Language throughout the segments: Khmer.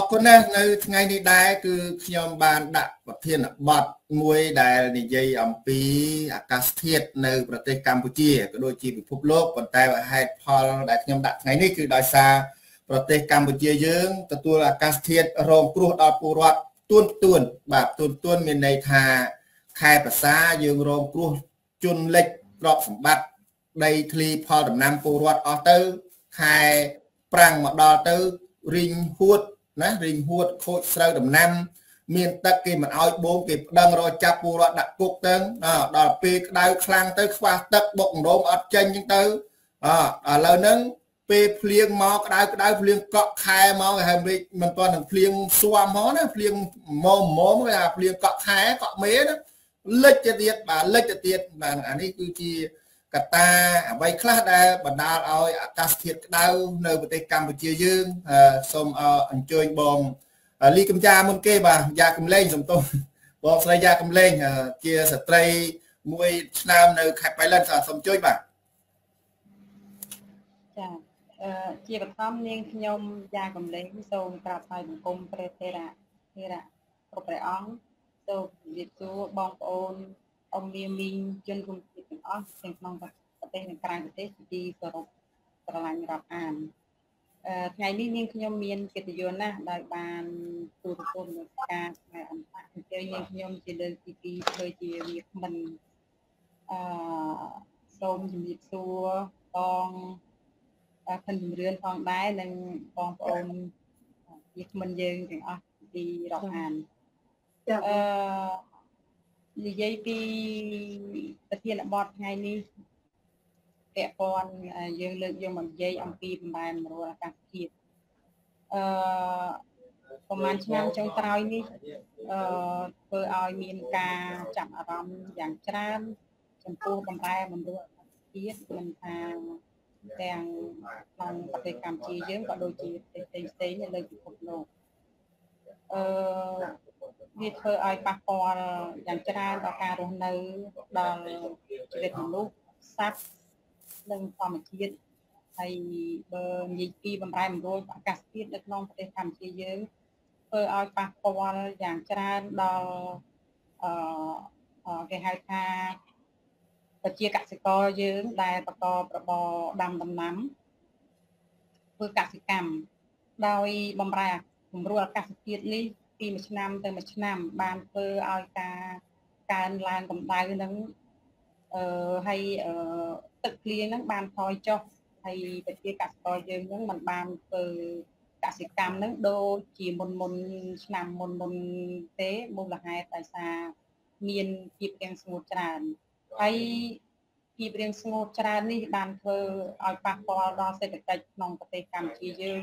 អរគុណណាស់នៅថ្ងៃនេះដែរគឺខ្ញុំបានដាក់ប្រធានបទមួយដែលនិយាយអំពីអាកាសធាតុនៅប្រទេសកម្ពុជាក៏ដូចជាពិភពលោកប៉ុន្តែហេតុផលដែលខ្ញុំដាក់ថ្ងៃនេះគឺដោយសារប្រទេសកម្ពុជាយើងទទួលអាកាសធាតុរងគ្រោះដល់ពលរដ្ឋទួនទួនបាទទួនទួនមានន័យថាខែភាសាយើងរងគ្រោះជន់លិចទ្រព្យសម្បត្តិដីធ្លីផលដំណាំពលរដ្ឋអស់ទៅខែប្រាំងមកដល់ទៅរីងហួត ណារីងហួតខូចស្រូវដំណាំ មានទឹកគេមិនអោយបូមគេប្តឹងរកចាប់ពលរដ្ឋដាក់គុកទៅដល់ពេលក្តៅខ្លាំងទៅខ្វះទឹកបុករោមអត់ចេញចឹងទៅអឥឡូវហ្នឹងពេលភ្លៀងមកក្តៅក្តៅភ្លៀងកក់ខែមកគេហៅមិនមិនទាន់នឹងភ្លៀងស្វាមមកណាភ្លៀងមុំមុំគេថាភ្លៀងកក់ខែកក់មេណាលិចទៅទៀតបាទលិចទៅទៀតបាទអានេះគឺជា កត្តាអ្វីខ្លះដែលបណ្ដាលឲ្យអាកាសធាតុក្តៅនៅប្រទេសកម្ពុជាយើងសូមអញ្ជើញបងលីកំចាមុនគេបាទយ៉ាកំលែងសំទោសបងស្រីយ៉ាកំលែងជាស្ត្រីមួយឆ្នាំនៅខេត្តបៃលិនសូមជួយបាទចាជាបឋមនាងខ្ញុំយ៉ាកំលែងសូមក្រាបថ្វាយបង្គំព្រះទេរៈទេរៈគ្រប់ព្រះអង្គសូមជម្រាបសួរបងប្អូនអមមីមីងជនរួមជាតិ ទាំងអស់ទាំងក្នុងប្រទេសនិងក្រៅប្រទេសទីគោរពស្រឡាញ់រាប់អានថ្ងៃនេះនាងខ្ញុំមានកិត្តិយសណាស់ដោយបានទូរទស្សន៍នៅការថ្ងៃអន្តរអញ្ជើញនាងខ្ញុំជាលើកទី2ធ្វើជាវាគ្មិនអឺសូមជំរាបសួរបងខិនជំរឿនផងដែរនិងបងប្អូនវាគ្មិនយើងទាំងអស់ទីរាប់អានអឺ និយាយពីប្រធានបទថ្ងៃនេះពាក់ព័ន្ធយើងលើកយកមកនិយាយអំពីបំបែមរលអាកាសធាតុអឺប្រហែលឆ្នាំចុងក្រោយនេះអឺធ្វើឲ្យមានការចាប់អារម្មណ៍យ៉ាងច្រើនចំពោះបំបែបំរលអាកាសធាតុមិនថាទាំងក្នុងប្រទេសកម្ពុជាយើងក៏ដូចជាប្រទេសផ្សេងៗនៅលើពិភពលោកអឺ វាធ្វើឲ្យប៉ះពាល់យ៉ាងច្រើនដល់ការរស់នៅដល់ជីវិតមនុស្សសត្វនិងធម្មជាតិហើយបើនិយាយពីបំរែបំរួលអាកាសធាតុនៅក្នុងប្រទេសកម្ពុជាយើងធ្វើឲ្យប៉ះពាល់យ៉ាងច្រើនដល់អឺគេហៅថាប្រជាកសិករយើងដែលប្រកបរបរដាំដំណាំធ្វើកសិកម្មដោយបំរែបំរួលអាកាសធាតុនេះ ពីមួយឆ្នាំទៅមួយឆ្នាំបានធ្វើឲ្យការកើនឡើងកម្ដៅនឹងអឺហើយអឺទឹកភ្លៀងហ្នឹងបានថយចុះហើយប្រជាកសិករយើងហ្នឹងมันបានធ្វើកសិកម្មហ្នឹងដូចជាមុនមុនឆ្នាំមុនមុនទេមូលហេតុដោយសារមានភាពរាំងស្ងួតច្រើនហើយភាពរាំងស្ងួតច្រើននេះបានធ្វើឲ្យប៉ះពាល់ដល់សេដ្ឋកិច្ចក្នុងប្រទេសកម្ពុជាយើង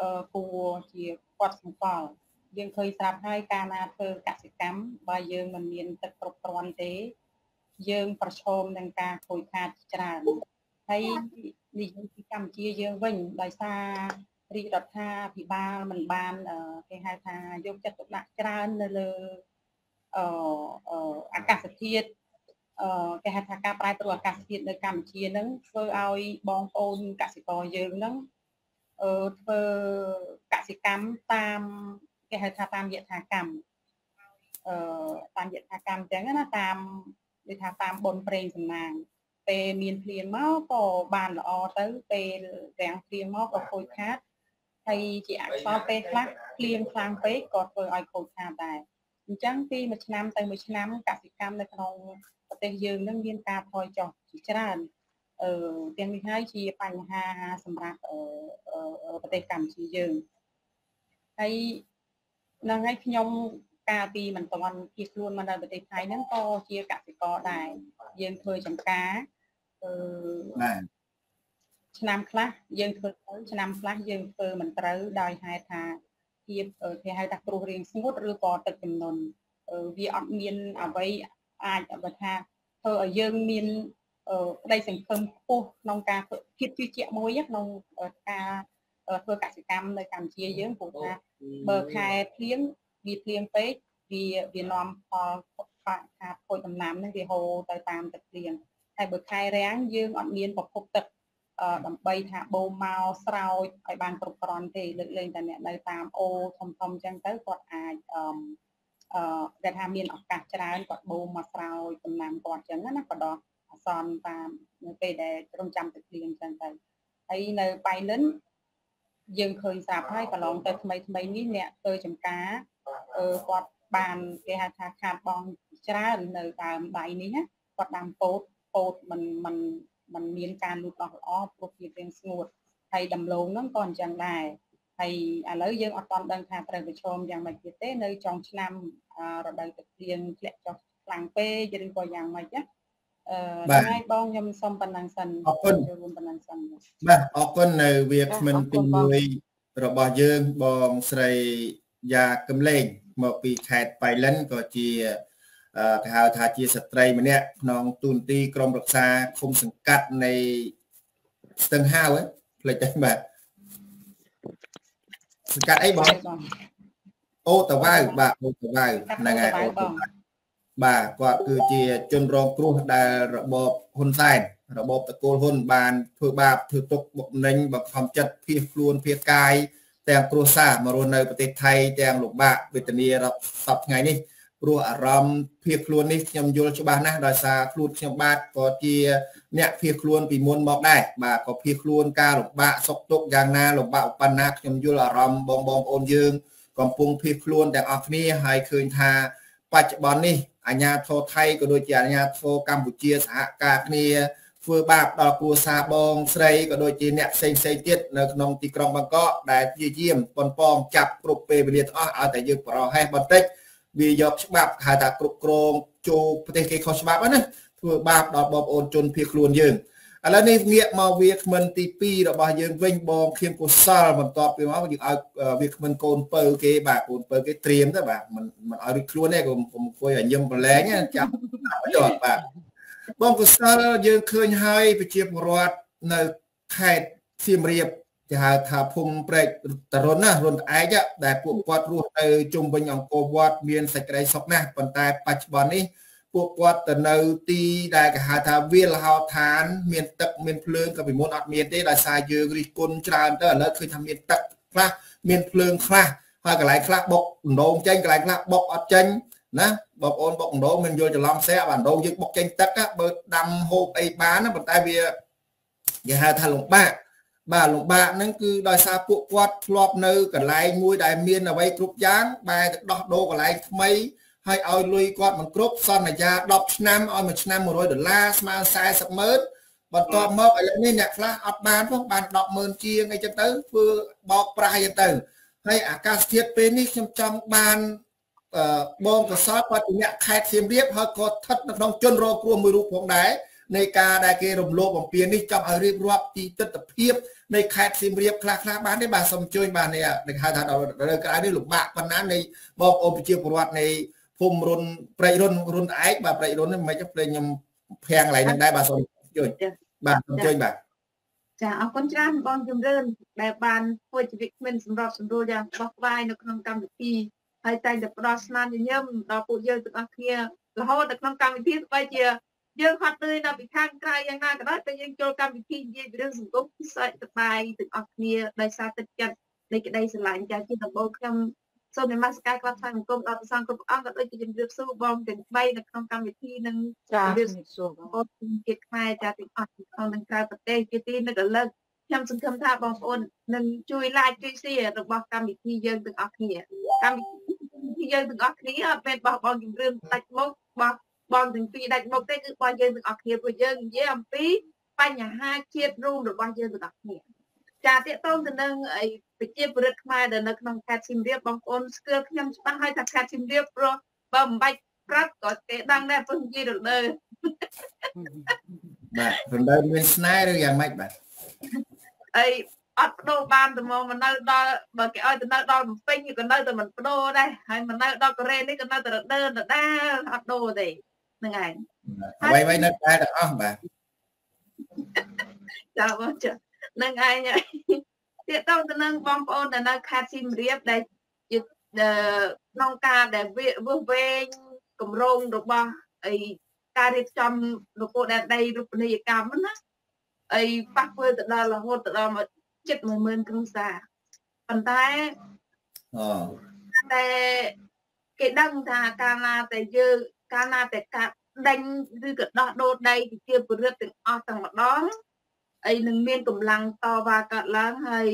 អឺគួរជាគាត់សម្គាល់ យើងឃើញស្រាប់ហើយកាលណាធ្វើកសិកម្មបើយើងមិនមានទឹកគ្រប់គ្រាន់ទេ យើងប្រឈមនឹងការខូចខាតច្រើនហើយនិយាយពីកម្ពុជាយើងវិញដោយសាររាជរដ្ឋាភិបាលមិនបានគេហៅថាយកចិត្តទុកដាក់ច្រើននៅលើអឺអាកាសធាតុអឺគេហៅថាការប្រែប្រួលអាកាសធាតុនៅកម្ពុជាហ្នឹងធ្វើឲ្យបងប្អូនកសិករយើងហ្នឹងអឺធ្វើកសិកម្មតាម គេហៅថាតាមយថាកម្មអឺតាមយថាកម្មអញ្ចឹងណាតាមដូចថាតាមបុនប្រេងសំណាងពេលមានភ្លៀងមកក៏បានល្អទៅពេលរាំងភ្លៀងមកក៏ខូចខាតហើយជាអក្សរពេលខ្លះភ្លៀងខ្លាំងពេកក៏ធ្វើឲ្យខូចខាតដែរអញ្ចឹងពីមួយឆ្នាំទៅមួយឆ្នាំកសិកម្មនៅក្នុងប្រទេសយើងនឹងមានការថយចុះជាច្រើនអឺទាំងនេះហើយជាបញ្ហាសម្រាប់ប្រទេសកម្ពុជាយើងហើយ ហ្នឹងហើយខ្ញុំកាលពីមិនទាន់ជិះខ្លួនមកនៅប្រទេសថៃហ្នឹងក៏ជាកសិករដែរយើងធ្វើចំការអឺបាទឆ្នាំខ្លះយើងធ្វើទៅឆ្នាំខ្លះយើងធ្វើមិនត្រូវដោយហេតុថាភាពគេហៅថាគ្រោះរាំងស្ងួតឬក៏ទឹកចំនួនវាអត់មានអ្វីអាចបើថាធ្វើឲ្យយើងមានក្តីសង្ឃឹមខ្ពស់ក្នុងការភាពជឿជាក់មួយក្នុងការ ធ្វើកសិកម្មនៅកម្ពុជាយើងព្រោះថាបើខែភ្លៀងវាភ្លៀងពេកវាវានាំផលខាតខូចដំណាំហ្នឹងវាហូរទៅតាមទឹកភ្លៀងហើយបើខែរាំងយើងអត់មានប្រភពទឹកដើម្បីថាបូមមកស្រោចឲ្យបានគ្រប់គ្រាន់ទេលើកលែងតែអ្នកនៅតាមអូធំធំអញ្ចឹងទៅគាត់អាចអឺអឺដែលថាមានឱកាសច្រើនគាត់បូមមកស្រោចដំណាំគាត់អញ្ចឹងណាក៏ដោះអសន្នតាមនៅពេលដែលរងចាំទឹកភ្លៀងអញ្ចឹងទៅហើយនៅបៃលិន យើងឃើញស្រាប់ហើយកន្លងទៅថ្មីថ្មីនេះអ្នកធ្វើចំការអឺគាត់បានគេហៅថាខាតបងច្រើននៅដើមដៃនេះណាគាត់ដាំពោតពោតมันมันมันមានការលូតលាស់ល្អព្រោះវារៀងស្ងួតហើយដំឡូងហ្នឹងក៏អញ្ចឹងដែរហើយឥឡូវយើងអត់ទាន់ដឹងថាត្រូវប្រឈមយ៉ាងម៉េចទៀតទេនៅចុងឆ្នាំរដូវទឹកភ្លៀងធ្លាក់ចុះខ្លាំងពេកឬក៏យ៉ាងម៉េចណាអឺ ថ្ងៃបងខ្ញុំសូមប៉ុណ្ណឹងសិនអរគុណរួមប៉ុណ្ណឹងសិនបាទអរគុណនៅវាគ្មិនទី1របស់យើងបងស្រីយ៉ាកំលេងមកពីខេត្តបៃលិនក៏ជាគេហៅថាជាស្ត្រីម្នាក់ក្នុងទូនទីក្រមរក្សាឃុំសង្កាត់នៃស្ទឹងហាវផ្លេចទេបាទសង្កាត់អីបងអូតវ៉ៅបាទអូតវ៉ៅហ្នឹងហើយអូតវ៉ៅ បាទគាត់គឺជាជនរងគ្រោះដែលរបបហ៊ុនសែនរបបតកូលហ៊ុនបានធ្វើបាបធ្វើទុកបុកម្នេញបង្ខំចិត្តភៀសខ្លួនភៀសកាយទាំងគ្រួសារមករស់នៅប្រទេសថៃទាំងលំបាកវេទនារាប់សពថ្ងៃនេះព្រោះអារម្មណ៍ភៀសខ្លួននេះខ្ញុំយល់ច្បាស់ណាស់ដោយសារខ្លួនខ្ញុំបាទក៏ជាអ្នកភៀសខ្លួនពីមុនមកដែរបាទក៏ភៀសខ្លួនការលំបាកសុខទុក្ខយ៉ាងណាលំបាកឧបណាខ្ញុំយល់អារម្មណ៍បងបងប្អូនយើង កំពុងភៀសខ្លួនទាំងអស់គ្នាហើយឃើញថា បច្ចុប្បន្ននេះអាញាធរថៃក៏ដូចជាអាញាធរកម្ពុជាសហការគ្នាធ្វើបាបដល់គ្រួសារបងស្រីក៏ដូចជាអ្នកផ្សេងផ្សេងទៀតនៅក្នុងទីក្រុងបាងកកដែលព្យាយាមប៉ុនប៉ងចាប់គ្រប់ពេលវេលាទាំងអស់ឲ្យតែយើងប្រហែសបន្តិចវាយកច្បាប់ហៅថាគ្រប់គ្រងចូលប្រទេសគេខុសច្បាប់ណាធ្វើបាបដល់បងប្អូនជនភៀសខ្លួនយើង ឥឡូវនេះងាកមកវាគ្មិនទី2របស់យើងវិញបងខៀមកុសលបន្ទាប់ពីមកយើងឲ្យវាគ្មិនកូនពៅគេបាទកូនពៅគេត្រៀមទៅបាទមិនមិនឲ្យរិះខ្លួនទេកុំកុំអង្គុយឲ្យញឹមប្រឡែងចាប់យកបាទបងកុសលយើងឃើញហើយប្រជាពលរដ្ឋនៅខេត្តសៀមរាបគេហៅថាភូមិព្រែកតរុនណារុនឯកដែលពួកគាត់រស់នៅជុំវិញអង្គរវត្តមានសេចក្តីសុខណាស់ប៉ុន្តែបច្ចុប្បន្ននេះ ពួកគាត់ទៅនៅទីដែលគេហៅថាវាលហោឋាន មានទឹកមានភ្លើងក៏ពីមុនអត់មានទេដោយសារយើងរិះគន់ច្រើនទៅឥឡូវឃើញថាមានទឹកខ្លះមានភ្លើងខ្លះហើយកន្លែងខ្លះបុកដងចេញកន្លែងខ្លះបុកអត់ចេញណាបងប្អូនបុកដងមិនយល់ច្រឡំផ្សេងបាទដងយើងបុកចេញទឹកបើដាំហូបអីបានប៉ុន្តែវាគេហៅថាលំបាកបាទលំបាកហ្នឹងគឺដោយសារពួកគាត់ធ្លាប់នៅកន្លែងមួយដែលមានអ្វីគ្រប់យ៉ាងបែរទៅដោះដូរកន្លែងថ្មី ហើយឲ្យលុយគាត់មិនគ្រប់សន្យា10ឆ្នាំឲ្យមួយឆ្នាំ100ដុល្លារស្មើ40ម៉ឺនបន្ទាប់មកឥឡូវនេះអ្នកខ្លះអត់បានផងបាន100000ជាងអីចឹងទៅធ្វើបោកប្រាស់ចឹងទៅហើយអាកាសធាតុពេលនេះខ្ញុំចង់បានបងកសលគាត់ជាអ្នកខេត្តសៀមរាបហើយក៏ស្ថិតនៅក្នុងជនរងគ្រោះមួយរូបផងដែរនៃការដែលគេរំលោភបំពាននេះចង់ឲ្យរៀបរាប់ពីទស្សនវិជ្ជានៃខេត្តសៀមរាបខ្លះខ្លះបានទេបាទសូមជួយបាទនេះគេហៅថាដល់ក្រៅនេះលំបាកប៉ុណ្ណានៃបងប្អូនប្រជាពលរដ្ឋនៃ ភូមិរុនព្រៃរុនរុនឯកបាទព្រៃរុននេះមិនខ្មិចព្រៃខ្ញុំភាំងកន្លែងហ្នឹងដែរបាទសូមជួយបាទសូមជួយបាទចាអរគុណច្រើនបងជំរឿនដែលបានធ្វើជីវិតមិនសម្រាប់សម្រួលយ៉ាងបោះក្បាយនៅក្នុងកម្មវិធីហើយតែងតែផ្ដល់ស្នាមញញឹមដល់ពួកយើងទាំងអស់គ្នារហូតដល់ក្នុងកម្មវិធីស្បែជាយើងហត់នឿយនៅពីខាងក្រៅយ៉ាងណាក៏ដោយតែយើងចូលកម្មវិធីនិយាយពីរឿងសង្គមពិសេសសប្បាយទាំងអស់គ្នាដោយសារទឹកចិត្តនៃក្តីស្រឡាញ់ចាជាដំបូងខ្ញុំ សូមនមស្ការក្រាបថ្វាយបង្គំដល់ព្រះសង្ឃគ្រប់អង្គក៏ដូចជាជំរាបសួរបងទាំង3នៅក្នុងកម្មវិធីនឹងចាជំរាបសួរបងជាតិខ្មែរចាទាំងអស់ក្នុងនឹងក្រៅប្រទេសជាទីនឹករលឹកខ្ញុំសង្ឃឹមថាបងប្អូននឹងជួយ like ជួយ share របស់កម្មវិធីយើងទាំងអស់គ្នាកម្មវិធីយើងទាំងអស់គ្នាអត់មែនបោះបង់ជំរឿនដាច់មុខបោះបងទាំងពីរដាច់មុខទេគឺបងយើងទាំងអស់គ្នាព្រោះយើងនិយាយអំពីបញ្ហាជាតិរួមរបស់យើងទាំងអស់គ្នា ចាតកតងទៅនឹងអីប្រជាពលរដ្ឋខ្មែរដែលនៅក្នុងខេត្តសៀមរាបបងប្អូនស្គាល់ខ្ញុំច្បាស់ហើយថាខេត្តសៀមរាបព្រោះបើមិនបាច់ប្រាប់ក៏គេដឹងដែរព្រោះនិយាយរលើបាទរំដៅមានស្នេហ៍ឬយ៉ាងម៉េចបាទអីអត់បដូរបានទៅមកមកនៅដល់បើគេឲ្យទៅនៅដល់បំពេញក៏នៅតែមិនបដូរដែរហើយមកនៅដល់កូរ៉េនេះក៏នៅតែដើរដដែលអត់ដូរទេហ្នឹងឯងអ្វីៗនៅតែទាំងអស់បាទចាបងចាហ្នឹងឯងទៀតទៅទៅនឹងបងប្អូនដែលនៅខេត្តសៀមរាបដែលជាក្នុងការដែលវាវវែងគម្រោងរបស់អីការរៀបចំនគរដែនដីរូបនីយកម្មណាអីប៉ះធ្វើទៅដល់រហូតទៅដល់មកជិត10000គ្រួសារប៉ុន្តែអូតែគេដឹងថាកាលណាតែយើងកាលណាតែកាត់ដេញឬក៏ដោះដូរដីជាពលរដ្ឋទាំងអស់ទាំងម្ដង អីនឹងមានកម្លាំងតវ៉ាកាត់ឡើងហើយ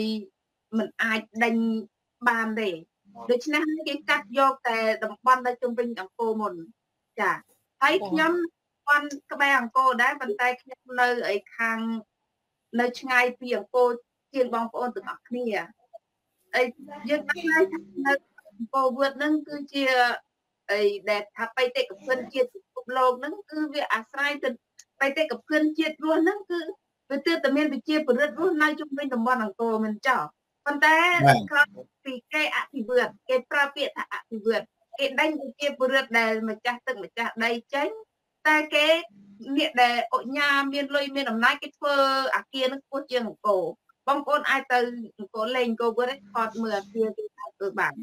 มันអាចដេញបានទេដូច្នេះគេកាត់យកតែតំបន់ដែលជុំវិញអង្គរមុនចាហើយខ្ញុំបានក្បែរអង្គរដែរប៉ុន្តែខ្ញុំនៅឯខាងនៅឆ្ងាយពីអង្គរជាងបងប្អូនទាំងអស់គ្នាអីយើងដឹងហើយថានៅអង្គរវត្តហ្នឹងគឺជាអីដែលថាបេតិកភណ្ឌជាតិពិភពលោកហ្នឹងគឺវាអាស្រ័យទៅបេតិកភណ្ឌជាតិរស់ហ្នឹងគឺ វាទើបតែមានវិជាពរិទ្ធរស់នៅជុំវិញតំបន់អង្គរមិនចោលប៉ុន្តែក្រោយពីគេអភិវឌ្ឍគេប្រើពាក្យថាអភិវឌ្ឍគេដេញវិជាពរិទ្ធដែលម្ចាស់ទឹកម្ចាស់ដីចេញតែគេអ្នកដែលអញ្ញាមានលុយមានអំណាចគេធ្វើអាគារនឹងខ្ពស់ជាងអង្គរបងប្អូនអាចទៅអង្គរលេងអង្គរវត្តថតមើលអាគារគេថាធ្វើបាន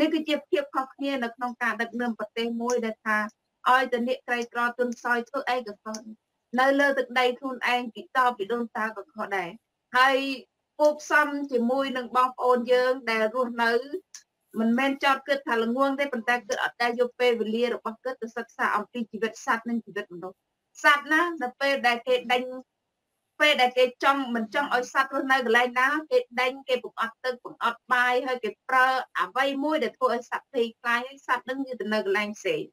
នេះគឺជាភាពខុសគ្នានៅក្នុងការដឹកនាំប្រទេសមួយដែលថាឲ្យតនិកក្រីក្រទុនសោយធ្វើអីក៏ខុស នៅលើទឹកដីខ្លួនឯងពីតពីដូនតាក៏ខុសដែរហើយពូកសំជាមួយនឹងបងប្អូនយើងដែលរស់នៅមិនមែនចោតគិតថាល្ងងទេប៉ុន្តែគិតអត់ដែលយកពេលវេលារបស់គិតទៅសិក្សាអំពីជីវិតសត្វនិងជីវិតមនុស្សសត្វណានៅពេលដែលគេដេញពេលដែលគេចង់មិនចង់ឲ្យសត្វរស់នៅកន្លែងណាគេដេញគេបង្អត់ទឹកបង្អត់បាយហើយគេប្រើអវ័យមួយដែលធ្វើឲ្យសត្វភ័យខ្លាចហើយសត្វនឹងវាទៅនៅកន្លែងផ្សេង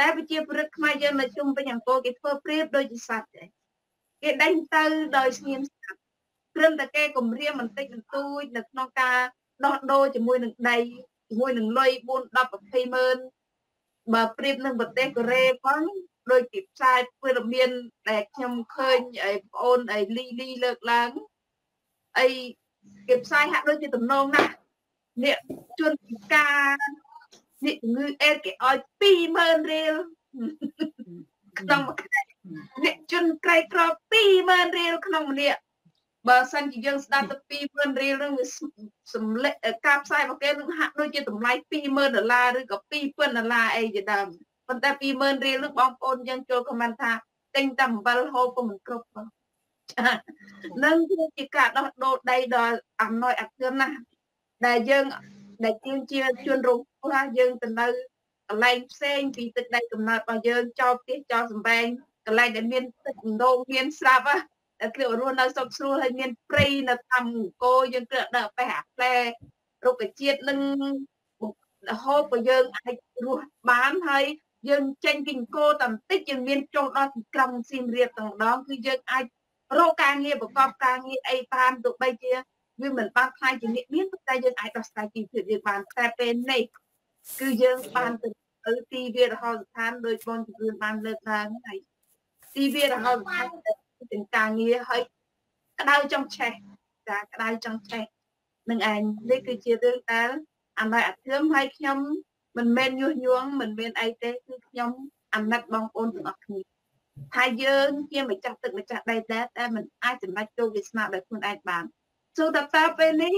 តែប្រជាប្រដ្ឋខ្មែរយើងនៅជុំវិញអង្គរគេធ្វើប្រៀបដូចជាសត្វដែរគេដេញទៅដោយស្ងៀមស្ងាត់ព្រមតែគេគម្រាមបន្តិចបន្តួចនៅក្នុងការដោះដូរជាមួយនឹងដីជាមួយនឹងលុយ4 10 20ម៉ឺនបើប្រៀបនឹងប្រទេសកូរ៉េផងដូចជាផ្សាយព័ត៌មានដែលខ្ញុំឃើញឯប្អូនឯលីលីលើកឡើងអីគេផ្សាយហាក់ដូចជាទំនងណាស់អ្នកជនពិការអ្នកជំងឺអេដគេឲ្យ20000រៀលក្នុងមួយខែអ្នកជនក្រីក្រ20000រៀលក្នុងម្នាក់បើសិនជាយើងស្ដាប់ទៅ20000រៀលនឹងវាសម្លេចការផ្សាយរបស់គេនឹងហាក់ដូចជាតម្លៃ20000ដុល្លារឬក៏2000ដុល្លារអីជាដើមប៉ុន្តែ20000រៀលនឹងបងប្អូនយើងចូលខមមិនថាទិញតែអំបិលហូបក៏មិនគ្រប់ផងនឹងគឺជាការដោះដូរដីដល់អំណោយអធិណាស់ដែលយើង ដែលជាងជាជនរងគ្រោះយើងទៅនៅកន្លែងផ្សេងពីទឹកដីកំណើតរបស់យើងចោលផ្ទះចោលសំបែងកន្លែងដែលមានទឹកដងមានស្រាប់តែគ្រារស់នៅសុខស្រួលហើយមានព្រៃនៅតាមអង្គរយើងគ្រាដើរបេះអាផ្លែរុក្ខជាតិនឹងហូបក៏យើងអាចរស់បានហើយយើងចេញពីអង្គរតែបន្តិចយើងមានចូលដល់ទីក្រុងសៀមរាបទាំងម្ដងគឺយើងអាចរកការងារប្រកបការងារអីបានទោះបីជា វាមិនបានខ្លាយជាអ្នកមានតែយើងអាចដោះស្រាយជីវភាពយើងបានតែពេលនេះគឺយើងបានទៅទីវារហោស្ថានដោយបងជំរឿនបានលើកឡើងហើយទីវារហោស្ថានទាំងការងារហើយក្តៅចង់ឆេះចាក្តៅចង់ឆេះនឹងឯងនេះគឺជារឿងដែលអណ្ដោយអធិមហើយខ្ញុំមិនមែនញុះញង់មិនមានអីទេគឺខ្ញុំអាណិតបងប្អូនទាំងអស់គ្នាថាយើងជាម្ចាស់ទឹកម្ចាស់ដីដែរតែមិនអាចសម្រេចចូលវាសនាដោយខ្លួនឯងបាន សូតើតើពេលនេះ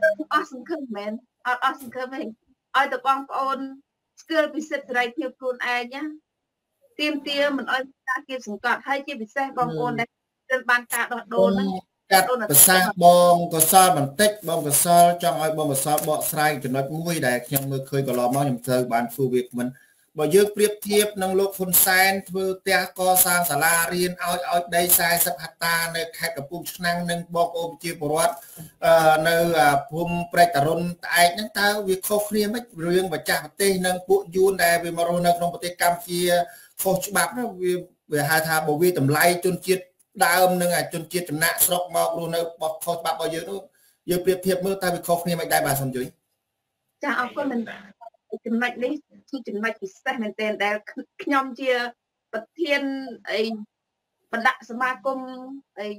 យើងអស់សង្ឃឹមមែនអត់អស់សង្ឃឹមទេឲ្យទៅបងប្អូនស្គាល់ពីសិទ្ធិសេរីភាពខ្លួនឯងណាទៀមទាមិនឲ្យការគៀបសង្កត់ហើយជាពិសេសបងប្អូនដែលត្រូវបានការដោះដូរហ្នឹងកាត់ប្រសាសន៍បងកសលបន្តិចបងកសលចង់ឲ្យបងកសលបកស្រាយចំណុចមួយដែលខ្ញុំមើលឃើញកន្លងមកខ្ញុំត្រូវបានធ្វើវាគ្មិន បើយើងប្រៀបធៀបនឹងលោកហ៊ុនសែនធ្វើផ្ទះកសាងសាលារៀនឲ្យឲ្យដី40ហិកតានៅខេត្តកំពង់ឆ្នាំងនិងបងប្អូនប្រជាពលរដ្ឋនៅភូមិព្រែកតរុនត្អែកហ្នឹងតើវាខុសគ្នាមិនរឿងម្ចាស់ប្រទេសនិងពួកយួនដែលវាមករស់នៅក្នុងប្រទេសកម្ពុជាខុសច្បាប់ហ្នឹងវាវាហៅថាបើវាតម្លៃជនជាតិដើមនិងជនជាតិចំណាក់ស្រុកមករស់នៅបោះខុសច្បាប់របស់យើងនោះយើងប្រៀបធៀបមើលតើវាខុសគ្នាមិនដែរបាទសំជួយចាអរគុណ ចំណុចនេះជាចំណុចពិសេសមែនទែនដែលខ្ញុំជាប្រធានអីបណ្ដាក់សមាគម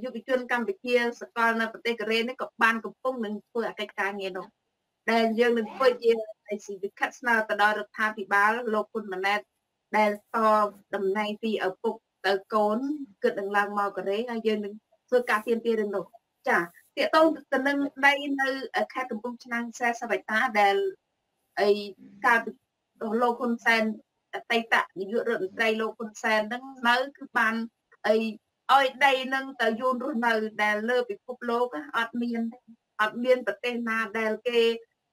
យុវជនកម្ពុជាសកលនៅប្រទេសកូរ៉េនេះក៏បានកំពុងនឹងធ្វើអកិច្ចការងារនោះដែលយើងនឹងធ្វើជាអីស៊ីវិខិតស្នើទៅដល់រដ្ឋាភិបាលលោកហ៊ុនម៉ាណែតដែលតតំណែងពីឪពុកទៅកូនគិតនឹងឡើងមកកូរ៉េហើយយើងនឹងធ្វើការទៀមទារឿងនោះចាតកតងទៅនឹងដីនៅខេត្តកំពង់ឆ្នាំង40ហិកតាដែល អីកាលពីលោកហ៊ុនសែនអតីតនាយករដ្ឋមន្ត្រីលោកហ៊ុនសែនហ្នឹងនៅគឺបានអីឲ្យដីនឹងទៅយូនរស់នៅដែលលើពិភពលោកអត់មានអត់មានប្រទេសណាដែលគេ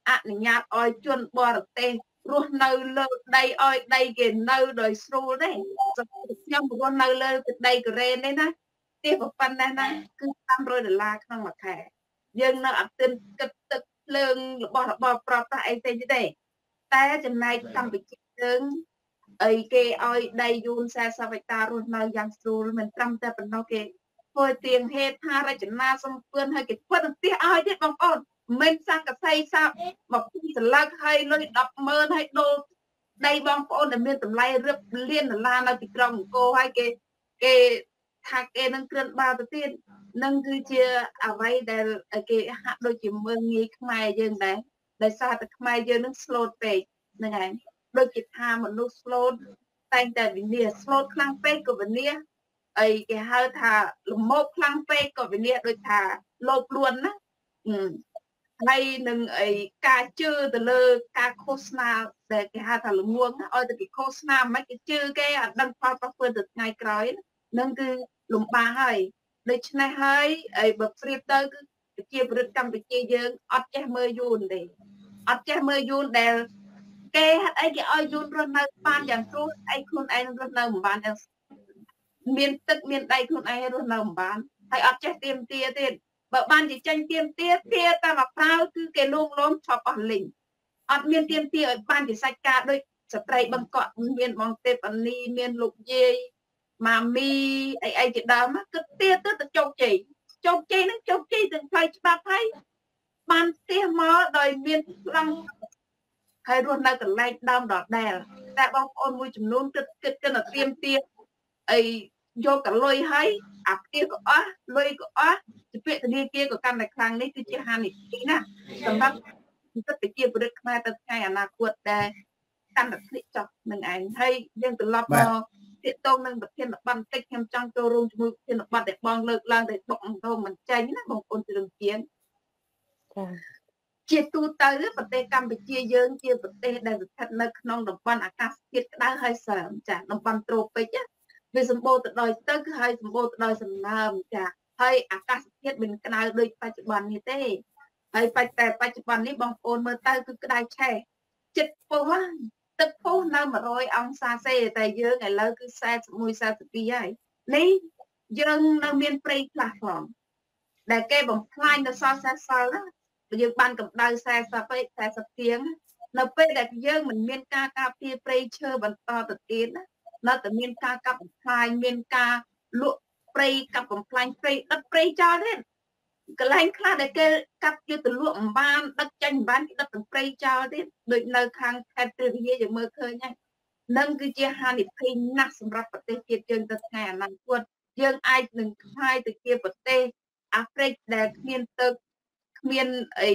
អនុញ្ញាតឲ្យជនបរទេសរស់នៅលើដីឲ្យដីគេនៅដោយស្រួលទេខ្ញុំរស់នៅលើទឹកដីកូរ៉េនេះណាទីប៉ុណ្ណេះណាគឺ500ដុល្លារក្នុងមួយខែយើងនៅអត់ទានគិតទឹកភ្លើងរបស់របបប្រតាអីទេទេតែចំណែកកម្ពុជាយើងអីគេឲ្យដីយូន40ហិកតារស់នៅយ៉ាងស្រួលមិនត្រឹមតែប៉ុណ្ណោះគេធ្វើទៀងហេតុថារចនាសម្ព័ន្ធឲ្យគេធ្វើទៅផ្ទះឲ្យទៀតបងប្អូនមិនសង្កសីសាបមកពីសន្លឹកឲ្យលុយ100000ឲ្យដូរដីបងប្អូនដែលមានតម្លៃរឹបលានដុល្លារនៅទីក្រុងអង្គរឲ្យគេគេ ថាគេនឹងគ្រឿនបាល់ទៅទៀតនឹងគឺជាអ្វីដែលគេហាក់ដូចជាមើងងាយខ្មែរយើងដែរដោយសារតែខ្មែរយើងនឹង slot ពេកហ្នឹងហើយដូចជាថាមនុស្ស slot តែងតែវិនិច្ឆ័យ slot ខ្លាំងពេកក៏វិនិច្ឆ័យអីគេហៅថាលមោកខ្លាំងពេកក៏វិនិច្ឆ័យដូចថាលោភលួនណាហើយនឹងអីការជឿទៅលើការឃោសនាដែលគេហៅថាល្ងងឲ្យតែគេឃោសនាមិនគេជឿគេអត់ដឹងផលប្រពើទៅថ្ងៃក្រោយនឹងគឺ លំបាកហើយដូច្នេះហើយអីបើព្រៀបទៅគឺប្រជាប្រដ្ឋកម្ពុជាយើងអត់ចេះមើលយូនទេអត់ចេះមើលយូនដែលគេហេតុអីគេឲ្យយូនរស់នៅបានយ៉ាងស្រួលអីខ្លួនឯងរស់នៅមិនបានទាំងមានទឹកមានដីខ្លួនឯងរស់នៅមិនបានហើយអត់ចេះទៀមទាទៀតបើបានជាចេញទៀមទាទាតែមកប្រាវគឺគេលួងលោមឈប់អស់លីងអត់មានទៀមទាឲ្យបានជាសាច់ការដូចស្ត្រីបង្កក់មានបងទេពអនីមានលោកយាយ ម៉ាមីអីអីជាដើមគឺទាទៅទៅជោគជ័យជោគជ័យនឹងជោគជ័យទាំងផ្លូវច្បាប់ហើយបានផ្ទះមកដោយមានខ្លាំងហើយរស់នៅកន្លែងដើមដដែលតែបងប្អូនមួយចំនួនគិតគិតគិតទៅត្រៀមទាអីយកកលុយហើយអាផ្ទះក៏អស់លុយក៏អស់ជាពាក្យធនាគារក៏កាន់តែខ្លាំងនេះគឺជាហានិភ័យណាសម្រាប់គិតទៅជាពលរដ្ឋខ្មែរទៅថ្ងៃអនាគតដែលកាន់តែភ្លេចចោះនឹងឯងហើយយើងត្រឡប់មក ទាក់ទងនឹងប្រធានបទបន្តិចខ្ញុំចង់ចូលរួមជាមួយប្រធានបទដែលបងលើកឡើងតែបុកអង្គមិនចេញណាបងប្អូនជ្រឹងជាងចាជាទូទៅប្រទេសកម្ពុជាយើងជាប្រទេសដែលស្ថិតនៅក្នុងតំបន់អាកាសធាតុក្តៅហើយសើមចាតំបន់ត្រូពិកវាសម្បូរទៅដោយទឹកហើយសម្បូរទៅដោយសំណើមចាហើយអាកាសធាតុមិនក្តៅដូចបច្ចុប្បន្ននេះទេហើយបច្ចតែបច្ចុប្បន្ននេះបងប្អូនមើលទៅគឺក្តៅឆេះចិត្តពុះ ទឹកពុះនៅ100អង្សាសេតែយើងឥឡូវគឺ41 42ហើយនេះយើងនៅមានព្រៃខ្លះផងដែលគេបំផ្លាញនៅសល់សេះសល់ណាយើងបានកម្ដៅ40ពេក40ទៀងនៅពេលដែលយើងមិនមានការការពារព្រៃឈើបន្តទៅទៀតណានៅតែមានការកាប់បំផ្លាញមានការលក់ព្រៃកាប់បំផ្លាញព្រៃដិតព្រៃចោលទេ កន្លែងខ្លះដែលគេកាប់យកទៅលក់មិនបានដឹកចេញមិនបានគេដឹកទាំងព្រៃចោលទៀតដូចនៅខាងខេត្តព្រះវិហារយើងមើលឃើញហ្នឹងនឹងគឺជាហានិភ័យណាស់សម្រាប់ប្រទេសជាតិយើងទៅថ្ងៃអនាគតយើងអាចនឹងខ្លាយទៅជាប្រទេសអាហ្វ្រិកដែលគ្មានទឹកគ្មានអី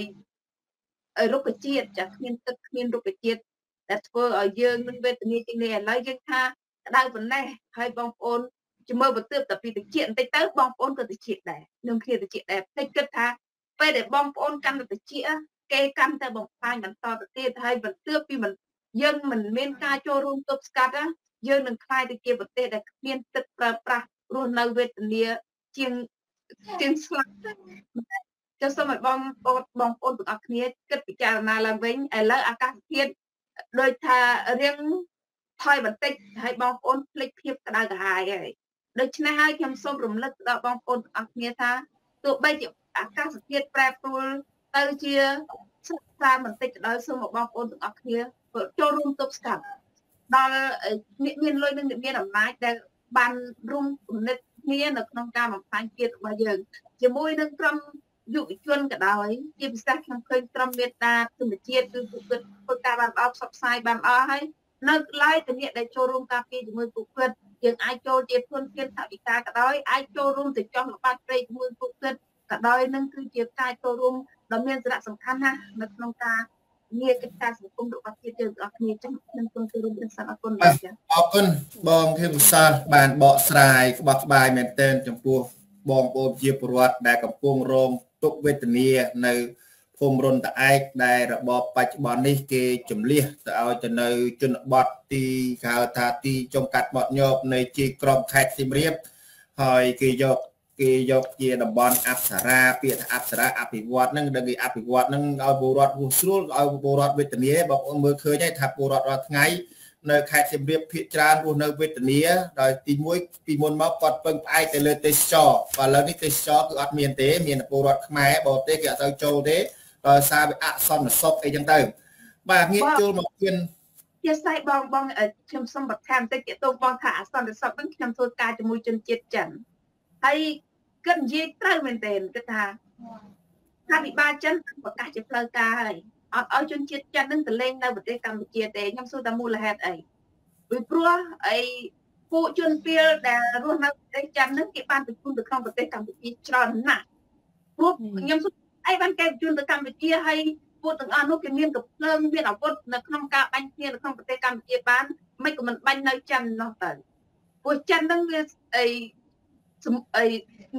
រុក្ខជាតិចាគ្មានទឹកគ្មានរុក្ខជាតិដែលធ្វើឲ្យយើងនឹងវេទនាជាងនេះឥឡូវយើងថាក្តៅប៉ុណ្ណេះហើយបងប្អូន ជំមើបន្ទាបតែពីតិចបន្តិចទៅបងប្អូនក៏តិចដែរនឹងគ្នាតិចដែរភ្លេចគិតថាពេលដែលបងប្អូនកាន់តែតិចគេកាន់តែបំផ្លាញបន្តទៅទៀតហើយបន្ទាបពីមិនយើងមិនមានការចូលរួមទប់ស្កាត់យើងនឹងខ្លាយទៅជាប្រទេសដែលគ្មានទឹកប្រើប្រាស់រស់នៅវេទនាជាងជាងស្លាប់ចុះសូមឲ្យបងប្អូនបងប្អូនទាំងអស់គ្នាគិតពិចារណាឡើងវិញឥឡូវអាកាសធាតុដូចថារៀងថយបន្តិចហើយបងប្អូនភ្លេចភាពក្តៅក្រហាយហើយ ដូច្នេះហើយខ្ញុំសូមរំលឹកដល់បងប្អូនទាំងអស់គ្នាថាទោះបីជាអាកាសធាតុប្រែប្រួលទៅជាស្រាលបន្តិចក៏ដោយសូមឲ្យបងប្អូនទាំងអស់គ្នាចូលរួមទប់ស្កាត់ដល់អ្នកមានលុយនិងអ្នកមានអំណាចដែលបានរួមគំនិតគ្នានៅក្នុងការបំផ្លាញជាតិរបស់យើងជាមួយនឹងក្រុមយុវជនក៏ដោយជាពិសេសខ្ញុំឃើញក្រុមមេត្តាធម្មជាតិគឺពួកគាត់ធ្វើការបានល្អផ្សព្វផ្សាយបានល្អហើយនៅឡើយតែអ្នកដែលចូលរួមការពារជាមួយពួកគាត់ យើងអាចចូលជាធនធានថវិកាក៏ដោយអាចចូលរួមទៅចោះល្បាតព្រៃជាមួយពួកគាត់ក៏ដោយនឹងគឺជាការចូលរួមដ៏មានសារៈសំខាន់ណាស់នៅក្នុងការងារកិច្ចការសង្គមរបស់ជាតិយើងទាំងអស់គ្នាចឹងខ្ញុំសូមជម្រាបសួរអរគុណបាទអរគុណបងខេមសាលបានបកស្រាយក្បោះក្បាយមែនទែនចំពោះបងប្អូនជាពលរដ្ឋដែលកំពុងរងទុក្ខវេទនានៅ ភូមិរុនតឯកដែលរបបបច្ចុប្បន្ននេះគេជំលះទៅឲ្យទៅនៅជនបទទីគេហៅថាទីចុងកាត់បត់ញោបនៃជាក្រុមខេត្តសៀមរាបហើយគេយកគេយកជាតំបន់អប្សរាពាក្យថាអប្សរាអភិវឌ្ឍហ្នឹងដល់គេអភិវឌ្ឍហ្នឹងឲ្យពលរដ្ឋហួសស្រួលឲ្យពលរដ្ឋវេទនាបងប្អូនមើលឃើញហើយថាពលរដ្ឋរាល់ថ្ងៃនៅខេត្តសៀមរាបភ ieck ច្រើនរស់នៅវេទនាដោយទី1ពីមុនមកគាត់ពឹងផ្អែកទៅលើទេសចរបើឥឡូវនេះទេសចរគឺអត់មានទេ មានពលរដ្ឋខ្មែរបរទេសគេអត់ទៅចូលទេ ដោយសារវាអសន្នសុខអីចឹងទៅបាទងាកចូលមកគៀនជាស្អីបងបងខ្ញុំសូមបន្ថែមតិចទាក់ទងបងថាអសន្នសុខហ្នឹងខ្ញុំធ្វើការជាមួយជនជាតិចិនហើយគិតនិយាយត្រូវមែនទែនគិតថាថាវិបាលចិនប្រកាសជាផ្លូវការហើយអត់ឲ្យជនជាតិចិននឹងទៅលេងនៅប្រទេសកម្ពុជាទេខ្ញុំសួរថាមូលហេតុអីពីព្រោះអីពួកជនពីលដែលរស់នៅប្រទេសចិននឹងគេបានបញ្ជូនទៅក្នុងប្រទេសកម្ពុជាច្រើនណាស់ព្រោះខ្ញុំសួរ អីបានគេបញ្ជូនទៅកម្ពុជាហើយពួកទាំងអស់នោះគេមានកំភ្លើងមានអាវុធនៅក្នុងការបាញ់គ្នានៅក្នុងប្រទេសកម្ពុជាបានមិនក៏មិនបាញ់នៅចិននោះទៅពួកចិននឹងវាអីអី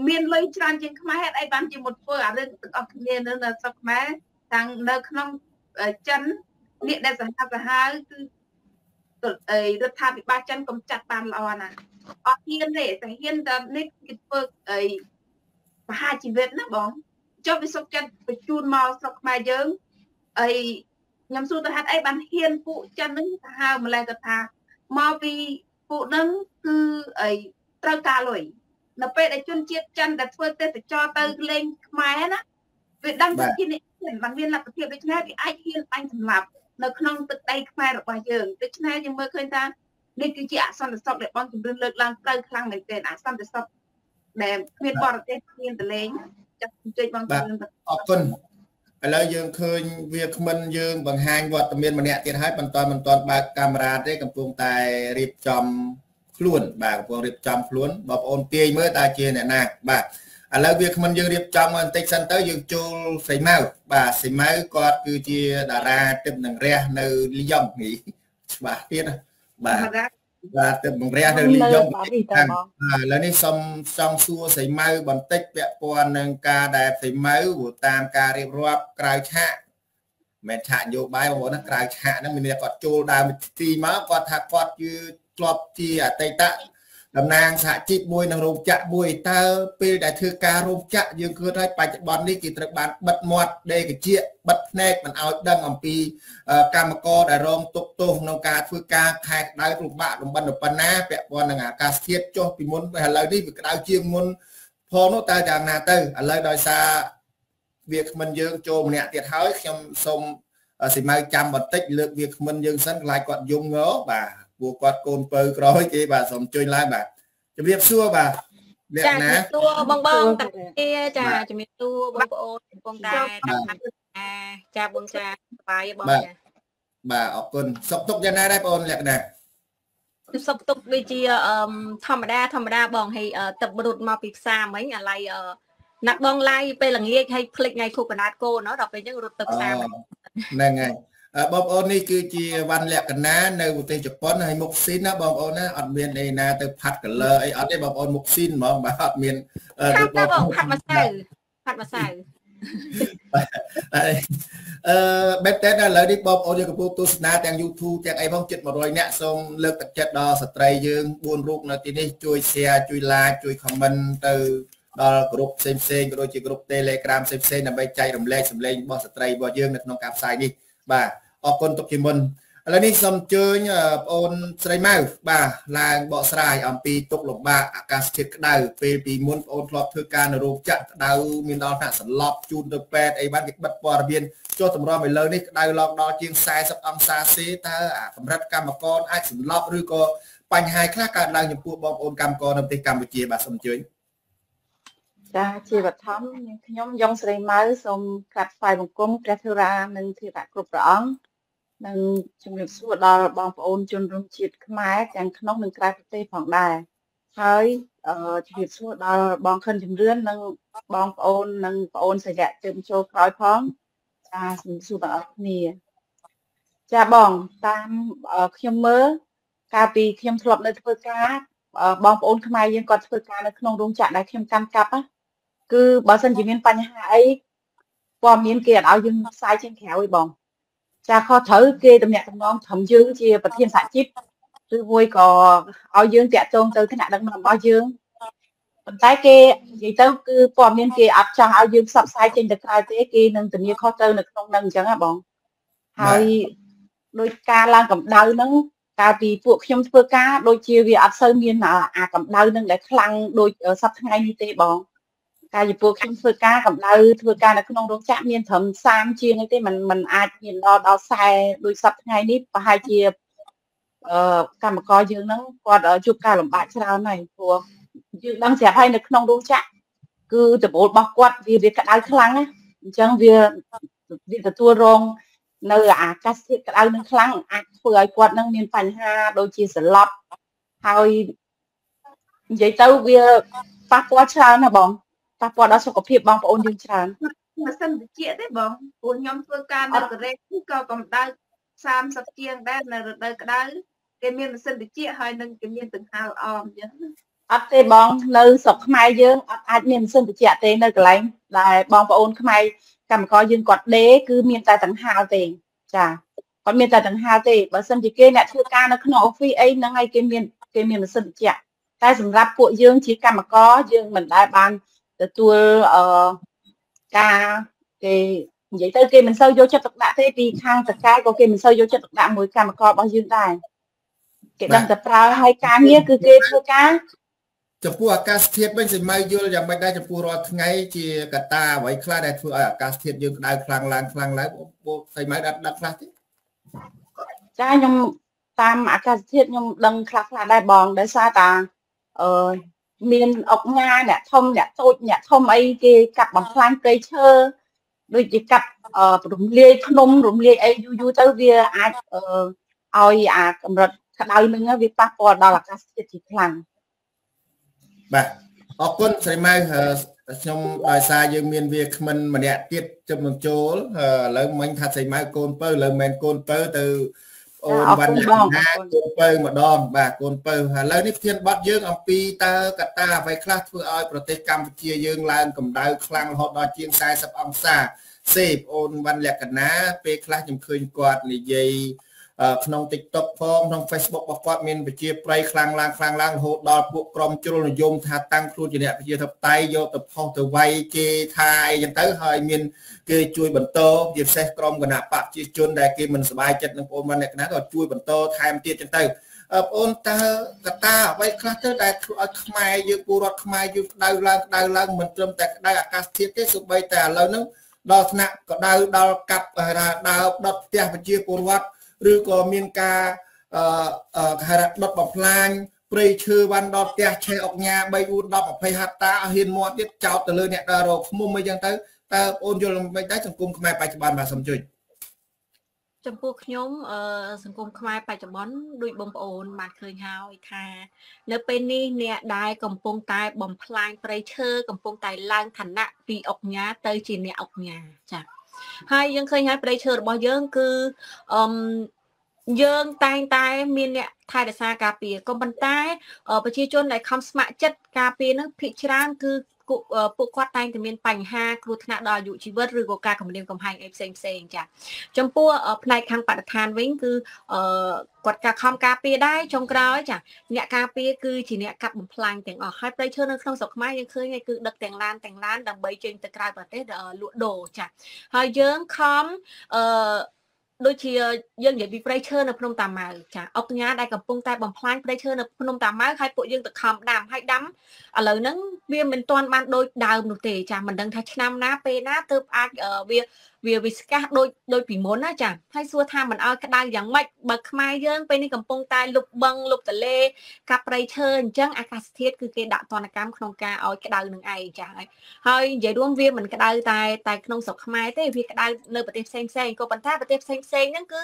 មានលុយច្រើនជាងខ្មែរហេតុអីបានជាមកធ្វើអារឿងទាំងអស់គ្នានៅនៅស្រុកខ្មែរតាំងនៅក្នុងចិននេះដែលសហសាហាវគឺអីរដ្ឋាភិបាលចិនកំចាត់បានល្អណាស់អត់ហ៊ានទេតែហ៊ានតែនេះគេធ្វើអីមហាជីវិតណាបង ចុះវាសុកចិត្តបញ្ជូនមកស្រុកខ្មែរយើងអីខ្ញុំសួរទៅហេតុអីបានហ៊ានពួកចិនហ្នឹងទៅហៅម្លេះទៅថាមកពីពួកហ្នឹងគឺអីត្រូវការលុយនៅពេលដែលជនជាតិចិនដែលធ្វើទេសចរទៅលេងខ្មែរណាវាដឹងថាជាអ្នកចិនបានមានលទ្ធភាពដូច្នេះវាអាចហ៊ានបាញ់សម្លាប់នៅក្នុងទឹកដីខ្មែររបស់យើងដូច្នេះយើងមើលឃើញថានេះគឺជាអសន្តិសុខដែលបងជំរឿនលើកឡើងត្រូវខ្លាំងមែនទែនអសន្តិសុខដែលគ្មានបរទេសគ្មានតលេង ចាស់ជិះបងជំរឿនអរគុណឥឡូវយើងឃើញវាគ្មិនយើងបង្ហាញវត្តមានម្នាក់ទៀតហើយបន្តមិនទាន់បើកកាមេរ៉ាទេកំពុងតែរៀបចំខ្លួនបាទកំពុងរៀបចំខ្លួនបងប្អូនទាយមើលតើជាអ្នកណាបាទឥឡូវវាគ្មិនយើងរៀបចំបន្តិចសិនទៅយើងចូលសីម៉ៅបាទសីម៉ៅគាត់គឺជាតារាទឹកនឹងរះនៅលីយ៉ុងនេះច្បាស់ទៀតបាទ បាទទឹកបង្រះនៅលីយ៉ុងបាទឥឡូវនេះសូមចង់សួរសីម៉ៅបន្តិចពាក់ព័ន្ធនឹងការដែលសីម៉ៅតាមការរៀបរាប់ក្រៅឆាកមិនឆាកនយោបាយបងប្អូនណាក្រៅឆាកហ្នឹងមានគាត់ចូលដើមទីមកគាត់ថាគាត់គឺធ្លាប់ជាអតីត តំណាងសហជីពមួយនិងរោងចក្រមួយតើពេលដែលធ្វើការរោងចក្រយើងឃើញថាបច្ចុប្បន្ននេះគេត្រូវបានបិទមាត់ដេកជាបិទភ្នែកមិនឲ្យដឹងអំពីកម្មករដែលរងទុកទោសក្នុងការធ្វើការខែក្តៅលំបាកលំបិនប៉ុណ្ណាពាក់ព័ន្ធនឹងអាកាសធាតុចុះពីមុនឥឡូវនេះវាក្តៅជាងមុនផងនោះតើយ៉ាងណាទៅឥឡូវដោយសារវាគ្មិនយើងចូលម្នាក់ទៀតហើយខ្ញុំសូមសិម៉ៅចាំបន្តិចលើកវាគ្មិនយើងសិនខ្លាចគាត់យំងបាទ ពួកគាត់កូនពៅក្រោយគេបាទសូមជួយឡើងបាទជំរាបសួរបាទអ្នកណាសួរបងបងតាជាចាជំរាបសួរបងប្អូនកំពុងតែចាបងចាសប្បាយបងចាបាទអរគុណសុខទុក្ខយ៉ាងណាដែរបងលក្ខណៈសុខទុក្ខដូចជាធម្មតាធម្មតាបងហើយទឹករត់មកពីផ្សារមិញអាឡ័យណាក់បងឡាយពេលល្ងាចហើយភ្លេចថ្ងៃខួបកណាតកូនណោះដល់ពេលអញ្ចឹងរត់ទៅផ្សារហ្នឹងហើយ បងប្អូននេះគឺជាវណ្ណលក្ខណៈនៅប្រទេសជប៉ុនហើយមុខស៊ីនណាបងប្អូនណាអត់មានអីណាទៅផាត់ color អីអត់ទេបងប្អូនមុខស៊ីនហ្មងបាទអត់មានបងផាត់ម្សៅផាត់ម្សៅអឺបេតតែឥឡូវនេះបងប្អូនយើងកំពុងទស្សនាទាំង YouTube ទាំងអីផងជិត100នាក់សូមលើកទឹកចិត្តដល់ស្ត្រីយើង4រូបនៅទីនេះជួយ share ជួយ like ជួយ comment ទៅដល់ក្រុមផ្សេងផ្សេងក៏ដូចជាក្រុម Telegram ផ្សេងផ្សេងដើម្បីចែករំលែកសម្លេងរបស់ស្ត្រីរបស់យើងនៅក្នុងការផ្សាយនេះបាទ អរគុណទុកជាមុនឥឡូវនេះសូមអញ្ជើញបងអូនស្រីម៉ៅបាទឡើងបកស្រាយអំពីទុកលំបាកអាកាសធាតុក្តៅពេលពីមុនបងអូនធ្លាប់ធ្វើការនៅរោងចក្រក្តៅមានដល់ថ្នាក់សន្លប់ជូនទៅពេទ្យអីបានគេបិទព័ត៌មានចុះតម្រាំឥឡូវនេះក្តៅឡងដល់ជាង40អង្សាសេតើអាកម្រិតកម្មករអាចសន្លប់ឬក៏បញ្ហាខ្លះកើតឡើងចំពោះបងប្អូនកម្មករនៅប្រទេសកម្ពុជាបាទសូមអញ្ជើញចាជាបឋមខ្ញុំយ៉ងស្រីម៉ៅសូមកាត់ស្វាយបង្គំព្រះធរានិងធិរៈគ្រប់ព្រះអង្គ និងជំរាបសួរដល់បងប្អូនជនរួមជាតិខ្មែរទាំងក្នុងនិងក្រៅប្រទេសផងដែរហើយជំរាបសួរដល់បងខិនជំរឿននិងបងប្អូននិងប្អូនសយៈជើងចូលក្រោយផងចាជំរាបសួរបងប្អូនគ្នាចាបងតាមខ្ញុំមើលកាលពីខ្ញុំធ្លាប់នៅធ្វើការបងប្អូនខ្មែរយើងគាត់ធ្វើការនៅក្នុងរោងចក្រដែលខ្ញុំកាន់កាប់គឺបើសិនជាមានបញ្ហាអីព័ត៌មានគេអត់ឲ្យយើងផ្សាយចេញក្រៅទេបង ចាខុសត្រូវគេតំណាក់តំណងត្រឹមយើងជាប្រធានសហជីពឬមួយក៏ឲ្យយើងតាក់ទងទៅថ្នាក់ដឹកនាំរបស់យើងប៉ុន្តែគេនិយាយទៅគឺព័ត៌មានគេអត់ចង់ឲ្យយើងផ្សព្វផ្សាយចេញទៅក្រៅទេគេនឹងធានាខុសត្រូវនៅក្នុងនឹងអញ្ចឹងហ៎បងហើយដោយការឡើងកម្ដៅហ្នឹងកាលពីពួកខ្ញុំធ្វើការដូចជាវាអត់សូវមានអាកម្ដៅនឹងដែលខ្លាំងដូចសប្តាហ៍ថ្ងៃនេះទេបង កាលពីពួកខ្ញុំធ្វើការកម្ដៅធ្វើការនៅក្នុងរោងចក្រមានត្រឹម30ជាងទេมันมันអាចមានដល់ដល់40ដូចសប្តាហ៍ថ្ងៃនេះប្រហែលជាអឺកម្មករយើងហ្នឹងគាត់ជួបការលំបាកច្រើនហើយព្រោះយើងដឹងស្រាប់ហើយនៅក្នុងរោងចក្រគឺដបូលរបស់គាត់វាវាក្តៅខ្លាំងណាអញ្ចឹងវាវាទទួលរងនៅអាកាសធាតុក្តៅនឹងខ្លាំងអាចធ្វើឲ្យគាត់នឹងមានបញ្ហាដូចជាសន្លប់ហើយនិយាយទៅវាប៉ះពាល់ច្រើនណាបង ប៉ះពាល់ដល់សុខភាពបងប្អូនយើងច្រើនម៉ាស៊ីនត្រជាក់ទេបងព្រោះខ្ញុំធ្វើការនៅកូរ៉េក៏កម្ដៅ30ជាងដែរនៅរដូវក្តៅគេមានម៉ាស៊ីនត្រជាក់ហើយនឹងគេមានដង្ហើល្អអញ្ចឹងអត់ទេបងនៅស្រុកខ្មែរយើងអត់អាចមានម៉ាស៊ីនត្រជាក់ទេនៅកន្លែងដែលបងប្អូនខ្មែរកម្មករយើងគាត់ដេគឺមានតែដង្ហើទេចាគាត់មានតែដង្ហើទេបើសិនជាគេអ្នកធ្វើការនៅក្នុង office អីហ្នឹងហើយគេមានគេមានម៉ាស៊ីនត្រជាក់តែសម្រាប់ពួកយើងជាកម្មករយើងមិនដែលបាន ទទួលអឺការគេនិយាយទៅគេមិនសូវយកចិត្តទុកដាក់ទេពីខាងតកាយក៏គេមិនសូវយកចិត្តទុកដាក់មួយកម្មកររបស់យើងដែរគេដឹងតែប្រើឲ្យការងារគឺគេធ្វើការចំពោះអាកាសធាតុវិញសីម៉ៅយល់យ៉ាងម៉េចដែរចំពោះរាល់ថ្ងៃជាកត្តាអ្វីខ្លះដែលធ្វើឲ្យអាកាសធាតុយើងក្តៅខ្លាំងឡើងខ្លាំងឡើងបងសីម៉ៅដាក់ដាក់ខ្លះទេចាខ្ញុំតាមអាកាសធាតុខ្ញុំដឹងខ្លះខ្លះដែរបងដោយសារតាអឺ មានអុកញ៉ាអ្នកធំអ្នកតូចអ្នកធំអីគេកាប់បំផ្លាញព្រៃឈើដូចជាកាប់រំលាយភ្នំរំលាយអីយូរយូរទៅវាអាចឲ្យអាកម្រិតក្តៅនឹងវាប៉ះពាល់ដល់អាកាសធាតុជាខ្លាំងបាទអរគុណស្រីម៉ៅខ្ញុំដោយសារយើងមានវាគ្មិនម្នាក់ទៀតជិបនឹងចូលឥឡូវមិញថាស្រីម៉ៅកូនពៅឥឡូវមិនកូនពៅទៅ អូនវណ្ណណាកូនពៅម្ដងបាទកូនពៅឥឡូវនេះធានបត់យើងអំពីតើកត្តាអ្វីខ្លះធ្វើឲ្យប្រទេសកម្ពុជាយើងឡើងកម្ដៅខ្លាំងរហូតដល់ជាង40អង្សាសេបងអូនវណ្ណលក្ខណាពេលខ្លះខ្ញុំឃើញគាត់និយាយ ក្នុង TikTok ផងក្នុង Facebook របស់គាត់មានប្រជាប្រិយខ្លាំងឡើងខ្លាំងឡើងរហូតដល់ពួកក្រុមជ្រុលនិយមថាតាំងខ្លួនជាអ្នកប្រជាធិបតេយ្យយកទៅផុសទៅវាយគេថាអីចឹងទៅហើយមាន គេជួយបន្តជាពិសេសក្រុមគណៈបកប្រជាជនដែលគេមិនសប្បាយចិត្តនឹងបងប្អូនអ្នកណាក៏ជួយបន្តថែមទៀតចឹងទៅបងប្អូនតើកត្តាអ្វីខ្លះទៅដែលធ្វើឲ្យខ្មែរយើងពលរដ្ឋខ្មែរយើងក្តៅឡើងក្តៅឡើងមិនត្រឹមតែក្តៅអាកាសធាតុទេសូម្បីតែឥឡូវហ្នឹងដល់ថ្នាក់ក្តៅដល់កាប់ដើរដុតផ្ទះប្រជាពលរដ្ឋ ឬក៏មានការអឺគេហៅថាដុតបំផ្លាញព្រៃឈើវ៉ាន់ដល់ផ្ទះឆេះអុកញ៉ា3 4 10 20ហត្តាហ៊ានមាត់ទៀតចោតទៅលើអ្នកដើររកឃុំអីចឹងទៅតើបងអូនយល់មិនដែរសង្គមខ្មែរបច្ចុប្បន្នបាទសំជួយចំពោះខ្ញុំអឺសង្គមខ្មែរបច្ចុប្បន្នដូចបងប្អូនបានឃើញហើយថា នៅពេលនេះអ្នកដែលកំពុងតែបំផ្លាញព្រៃឈើកំពុងតែឡើងឋានៈពីអុកញ៉ាទៅជាអ្នកអុកញ៉ាចា៎ ហើយយើងឃើញហើយប្រទេសឈើរបស់យើងគឺអឺយើងតែងតែមានអ្នកថែរក្សាការពារក៏ប៉ុន្តែប្រជាជនដែលខំស្ម័គ្រចិត្តការពារនឹងភិកច្រើនគឺ ពួកគាត់តែងតែមានបញ្ហាគ្រោះថ្នាក់ដល់អាយុជីវិតឬក៏ការគំរាមកំហែងអីផ្សេងផ្សេងចាចំពោះផ្នែកខាងបរិស្ថានវិញគឺគាត់ការខំការពារដែរចុងក្រោយចាអ្នកការពារគឺជាអ្នកកាប់បំផ្លាញទាំងអស់ហើយប្រៃឈើនៅក្នុងស្រុកខ្មែរយើងឃើញគឺដឹកទាំងឡានទាំងឡានដើម្បីចេញទៅក្រៅប្រទេសលក់ដូរចាហើយយើងខំអឺ ដូចជាយើងនិយាយពីព្រៃឈើនៅភ្នំតាម៉ៅចាអុកញ៉ាដែលកំពុងតែបំផ្លាញព្រៃឈើនៅភ្នំតាម៉ៅហើយពួកយើងទៅខំដាំហើយដាំឥឡូវហ្នឹងវាមិនទាន់បានដូចដើមនោះទេចាមិនដឹងថាឆ្នាំណាពេលណាទើបអាចវា វាវិស្កាសដូចដូចពីមុនណាចាហើយសួរថាមិនអោយក្តៅយ៉ាងម៉េចបើខ្មែរយើងពេលនេះកំពុងតែលុបបឹងលុបទលេកាប់ព្រៃឈើអញ្ចឹងអាកាសធាតុគឺគេដាក់ទណ្ឌកម្មក្នុងការឲ្យក្តៅនឹងឯងចាហើយនិយាយរួមវាមិនក្តៅតែតែក្នុងស្រុកខ្មែរទេវាក្តៅនៅប្រទេសផ្សេងផ្សេងក៏ប៉ុន្តែប្រទេសផ្សេងផ្សេងហ្នឹងគឺ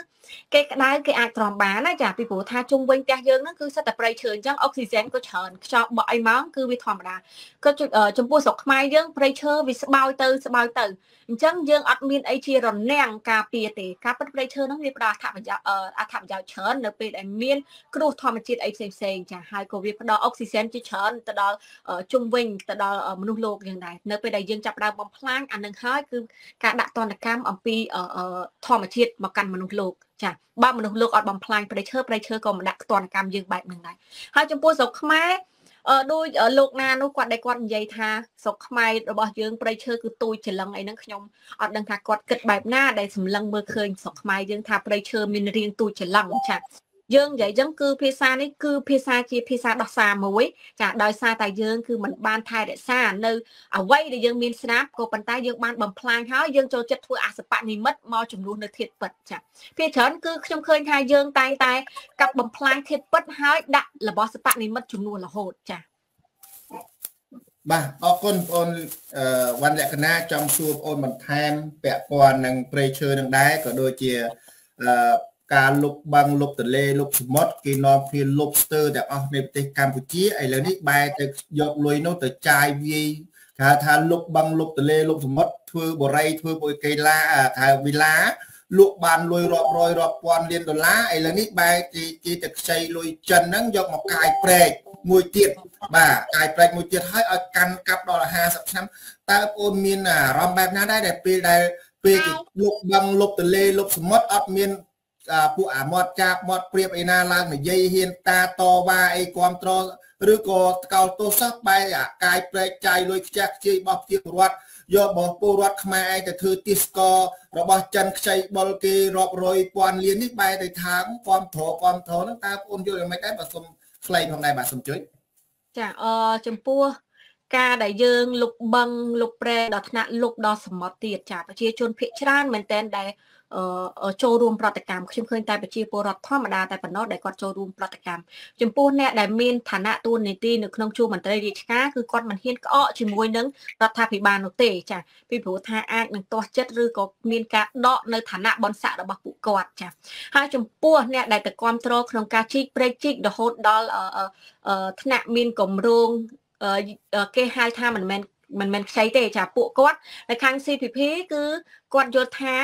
គេក្តៅគេអាចទ្រាំបានណាចាពីព្រោះថាជុំវិញផ្ទះយើងហ្នឹងគឺសិតតែព្រៃឈើអញ្ចឹងអុកស៊ីហ្សែនក៏ច្រើនខ្យល់បក់អីមកគឺវាធម្មតាក៏ចំពោះស្រុកខ្មែរយើងព្រៃឈើវាស្បោយទៅស្បោយទៅ អញ្ចឹងយើងអត់មានអីជារនាំងការពារទេការពិតព្រៃឈើហ្នឹងវាផ្ដល់អត្ថប្រយោជន៍អត្ថប្រយោជន៍ច្រើននៅពេលដែលមាន គ្រោះធម្មជាតិអីផ្សេងផ្សេងចាហើយក៏វាផ្ដល់អុកស៊ីហ្សែនជាច្រើនទៅដល់ជុំវិញទៅដល់មនុស្សលោកយ៉ាងដែរនៅពេលដែលយើងចាប់ដើមបំផ្លាញអានឹងហើយគឺការដាក់ទណ្ឌកម្មអំពីធម្មជាតិមកកាន់មនុស្សលោកចាបើមនុស្សលោកអត់បំផ្លាញព្រៃឈើព្រៃឈើក៏មិនដាក់ទណ្ឌកម្មយើងបែបហ្នឹងដែរហើយចំពោះស្រុកខ្មែរអឺ ដូចលោកណានោះគាត់ដែលគាត់និយាយថាស្រុកខ្មែររបស់យើងប្រៃឈើគឺទូចច្រឡឹងអីហ្នឹងខ្ញុំអត់ដឹងថាគាត់គិតបែបណាដែលសម្លឹងមើលឃើញស្រុកខ្មែរយើងថាប្រៃឈើមានរាងទូចច្រឡឹងចា យើងនិយាយចឹងគឺភាសានេះគឺភាសាជាភាសាដោះសារមួយ ចាដោយសារតែយើងគឺមិនបានថែរក្សានៅអ្វីដែលយើងមានស្រាប់ក៏ប៉ុន្តែយើងបានបំផ្លាញហើយយើងចូលចិត្តធ្វើអសបនិមិត្តមកចំនួននៅធាតុពិតចាភាច្រើនគឺខ្ញុំឃើញថាយើងតែងតែកាប់បំផ្លាញធាតុពិតហើយដាក់របស់សបនិមិត្តចំនួនរហូតចាបាទអរគុណបងអូនវណ្ណលក្ខណៈចង់សួរបងអូនបន្ថែមពាក់ព័ន្ធនឹងព្រៃឈើនឹងដែរក៏ដូចជា ការលុបបាំងលុបទន្លេលុបសមុទ្រគេនាំគ្នាលុបស្ទើទាំងអស់នៃប្រទេសកម្ពុជាឥឡូវនេះបែរទៅយកលុយនោះទៅចាយវាយគេហៅថាលុបបាំងលុបទន្លេលុបសមុទ្រធ្វើបរិយធ្វើបុយកេឡាហៅវិឡាលក់បានលុយរាប់រយរាប់ពាន់លានដុល្លារឥឡូវនេះបែរគេគេទៅខ្ចីលុយចិនហ្នឹងយកមកកាយព្រែកមួយទៀតបាទកាយព្រែកមួយទៀតហើយឲ្យកាន់កាប់ដល់50ឆ្នាំតើបងអូនមានអារម្មណ៍បែបណាដែរដែលពេលដែលពេលគេលុបបាំងលុបទន្លេលុបសមុទ្រអត់មាន ពួកអាមាត់ចាបមាត់ព្រៀបអីណាឡើងនិយាយហ៊ានតាតវ៉ាអីគ្រប់ត្រឬក៏ថ្កោលទោសបែរអាកាយព្រែកចាយលុយខ្ជះខ្ជាយរបស់ប្រជាពលរដ្ឋយកបងពលរដ្ឋខ្មែរឯងទៅធ្វើទីស្ករបស់ចិនខ្ចីបុលគេរាប់រយពាន់លាននេះបែរទៅថាគ្រប់ត្រគ្រប់ត្រហ្នឹងតើបងយល់យ៉ាងម៉េចដែរបើសុំខ្លីផងដែរបាទសុំជួយចាអឺចំពោះការដែលយើងលុបបឹងលុបប្រែដល់ថ្នាក់លុបដល់សមុទ្រទៀតចាប្រជាជនភៀកច្រើនមែនតែនដែល ចូលរួមប្រតិកម្មខ្ញុំឃើញតែប្រជាពលរដ្ឋធម្មតាតែប៉ុណ្ណោះដែលគាត់ចូលរួមប្រតិកម្មចំពោះអ្នកដែលមានឋានៈតួនាទីនៅក្នុងជួរមន្ត្រីរាជការគឺគាត់មិនហ៊ានក្អកជាមួយនឹងរដ្ឋាភិបាលនោះទេចាពីព្រោះថាអាចនឹងទាស់ចិត្តឬក៏មានការដកនៅឋានៈបនស័ករបស់ពួកគាត់ចាហើយចំពោះអ្នកដែលទៅគ្រប់គ្រងក្នុងការជីកព្រែកជីករហូតដល់ថ្នាក់មានកម្រងគេហៅថាមិនមែន មិនមែនខ្ចីទេចាពួកគាត់នៅខាង CPP គឺគាត់យល់ថា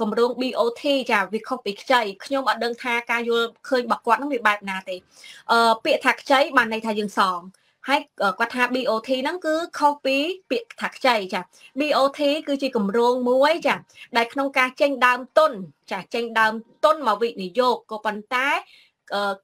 គម្រោង BOT ចាវាខុសពីខ្ចីខ្ញុំអត់ដឹងថាការយល់ឃើញរបស់គាត់នឹងវាបែបណាទេអឺពាក្យថាខ្ចីបានន័យថាយើងសងហើយគាត់ថា BOT ហ្នឹងគឺខុសពីពាក្យថាខ្ចីចា BOT គឺជាគម្រោងមួយចាដែលក្នុងការចេញដើមទុនចាចេញដើមទុនមកវិនិយោគក៏ប៉ុន្តែ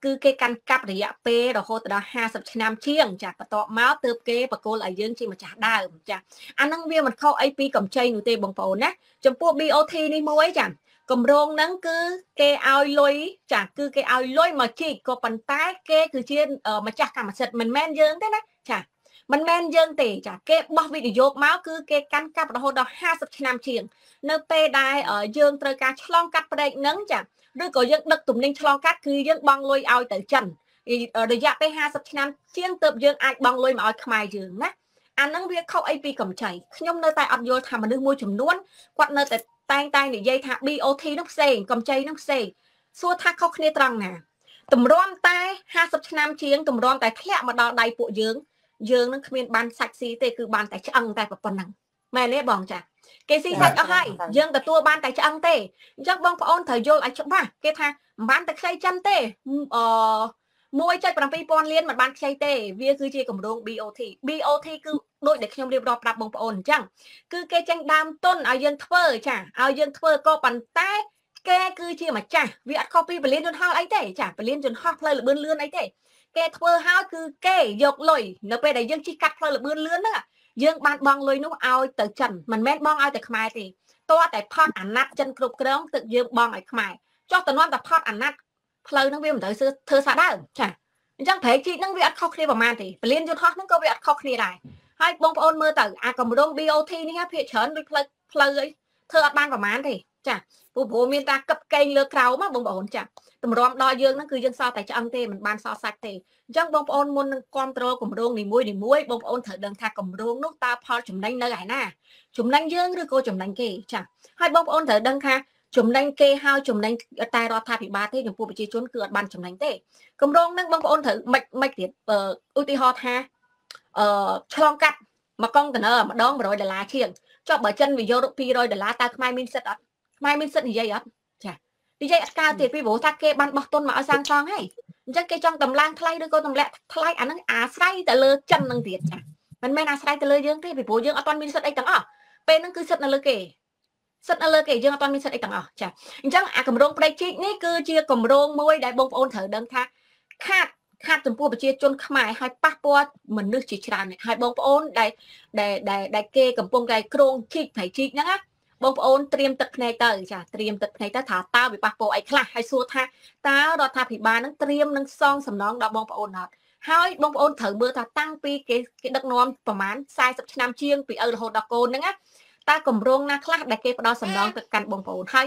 គឺគេកាន់កាប់រយៈពេលរហូតដល់50ឆ្នាំជាងចាបន្ទាប់មកទើបគេបកគោលឲ្យយើងជាម្ចាស់ដើមចាអាហ្នឹងវាមិនខុសអីពីកម្ចីនោះទេបងប្អូនណាចំពោះ BOT នេះមួយចាគម្រោងហ្នឹងគឺគេឲ្យលុយចាគឺគេឲ្យលុយមកជីកក៏ប៉ុន្តែ គេគឺជាម្ចាស់កម្មសិទ្ធិមិនមែនយើងទេណាចាមិនមែនយើងទេចាគេបោះវិនិយោគមកគឺគេកាន់កាប់រហូតដល់50ឆ្នាំជាង នៅពេលដែលយើងត្រូវការឆ្លងកាត់ប្រេកហ្នឹងចា ឬក៏យើងដឹកទំនិញឆ្លងកាត់គឺយើងបង់លុយឲ្យទៅចិនរយៈពេល50ឆ្នាំជាងទៅយើងអាចបង់លុយមកឲ្យខ្មែរយើងណាអាហ្នឹងវាខុសអីពីកម្ចីខ្ញុំនៅតែអត់យល់ថាមនុស្សមួយចំនួនគាត់នៅតែតែងតែនិយាយថា BOT នោះផ្សេងកម្ចីនោះផ្សេងសួរថាខុសគ្នាត្រង់ណាតម្រាំតែ50ឆ្នាំជាងតម្រាំតែធ្លាក់មកដល់ដៃពួកយើងយើងនឹងគ្មានបានសាច់ស៊ីទេគឺបានតែឆ្អឹងតែប៉ុណ្ណឹង មែនទេបងចាគេស៊ីសាច់អស់ហើយយើងទទួលបានតែឆ្អឹងទេអញ្ចឹងបងប្អូនត្រូវយល់ឲ្យច្បាស់គេថាមិនបានតែខ្ចីចិនទេអឺ1.7000លានមិនបានខ្ចីទេវាគឺជាកម្រង BOT BOT គឺដូចដែលខ្ញុំរៀបរាប់ប្រាប់បងប្អូនអញ្ចឹងគឺគេចេញដើមទុនឲ្យយើងធ្វើចាឲ្យយើងធ្វើក៏ប៉ុន្តែគេគឺជាម្ចាស់វាអត់ខុសពីពលានយន្តហោះអីទេចាពលានយន្តហោះផ្លូវលបឿនលឿនអីទេគេធ្វើហើយគឺគេយកលុយនៅពេលដែលយើងជិះកាត់ផ្លូវលបឿនលឿនហ្នឹង យើងបានបងលុយនោះឲ្យទៅចិនមិនមែនបងឲ្យតែខ្មែរទេតើតែផត់អាណត្តិចិនគ្រប់គ្រងទឹកយើងបងឲ្យខ្មែរចុះតំណតែផត់អាណត្តិផ្លូវហ្នឹងវាមិនត្រូវធ្វើសាដើមចាអញ្ចឹងប្រែកជីកហ្នឹងវាអត់ខុសគ្នាប្រហែលទេពលានយន្តហោះហ្នឹងក៏វាអត់ខុសគ្នាដែរហើយបងប្អូនមើលទៅអាកម្រង BOT នេះភាគច្រើនដូចផ្លូវផ្លូវអីធ្វើអត់បានប្រហែលទេចាព្រោះព្រោះមានតាកឹបកេងលើក្រោមបងប្អូនចា តម្រាំដល់យើងហ្នឹងគឺយើងសល់តែឆ្អឹងទេមិនបានសល់សាច់ទេអញ្ចឹងបងប្អូនមុននឹងគ្រប់គ្រងគម្រោងនីមួយនីមួយបងប្អូនត្រូវដឹងថាគម្រោងនោះតើផលចំណេញនៅឯណាចំណេញយើងឬក៏ចំណេញគេចាហើយបងប្អូនត្រូវដឹងថាចំណេញគេហើយចំណេញតែរដ្ឋាភិបាលទេចំពោះប្រជាជនគឺអត់បានចំណេញទេគម្រោងហ្នឹងបងប្អូនត្រូវមិនមិនទៀតឧទាហរណ៍ថាអឺឆ្លងកាត់មួយកុងតឺន័រម្ដង100ដុល្លារជាងចុះបើចិនវាយក200ដុល្លារតើខ្មែរមានសិទ្ធអត់ខ្មែរមានសិទ្ធនិយាយអត់ចា និយាយអត់កើតទៀតពីព្រោះថាគេបានបោះទុនមកឲ្យសាងសង់ហើយអញ្ចឹងគេចង់តម្លើងថ្លៃឬក៏តម្លាក់ថ្លៃអាហ្នឹងអាស្រ័យទៅលើចិននឹងទៀតចាមិនមែនអាស្រ័យទៅលើយើងទេពីព្រោះយើងអត់ទាន់មានសិទ្ធអីទាំងអស់ពេលហ្នឹងគឺសិទ្ធនៅលើគេសិទ្ធនៅលើគេយើងអត់ទាន់មានសិទ្ធអីទាំងអស់ចាអញ្ចឹងអាកម្រងប្រេកជីកនេះគឺជាកម្រងមួយដែលបងប្អូនត្រូវដឹងថាខាតខាត់ចំពោះប្រជាជនខ្មែរហើយប៉ះពាល់មនុស្សជាច្រើនហើយបងប្អូនដែលដែលដែលគេកំពុងតែក្រងជីកប្រៃជីកហ្នឹងណា បងប្អូនត្រៀមទឹកភ្នែកទៅចាត្រៀមទឹកភ្នែកទៅថាតើវាប៉ះពាល់អីខ្លះហើយសួរថាតើរដ្ឋាភិបាលនឹងត្រៀមនឹងសងសំណងដល់បងប្អូនអត់ហើយបងប្អូនត្រូវមើលថាតាំងពីគេគេដឹកនាំប្រហែល40ឆ្នាំជាងពីឪរហូតដល់កូនហ្នឹងណាតើកម្រងណាខ្លះដែលគេផ្ដល់សំណងទៅកាន់បងប្អូនហើយ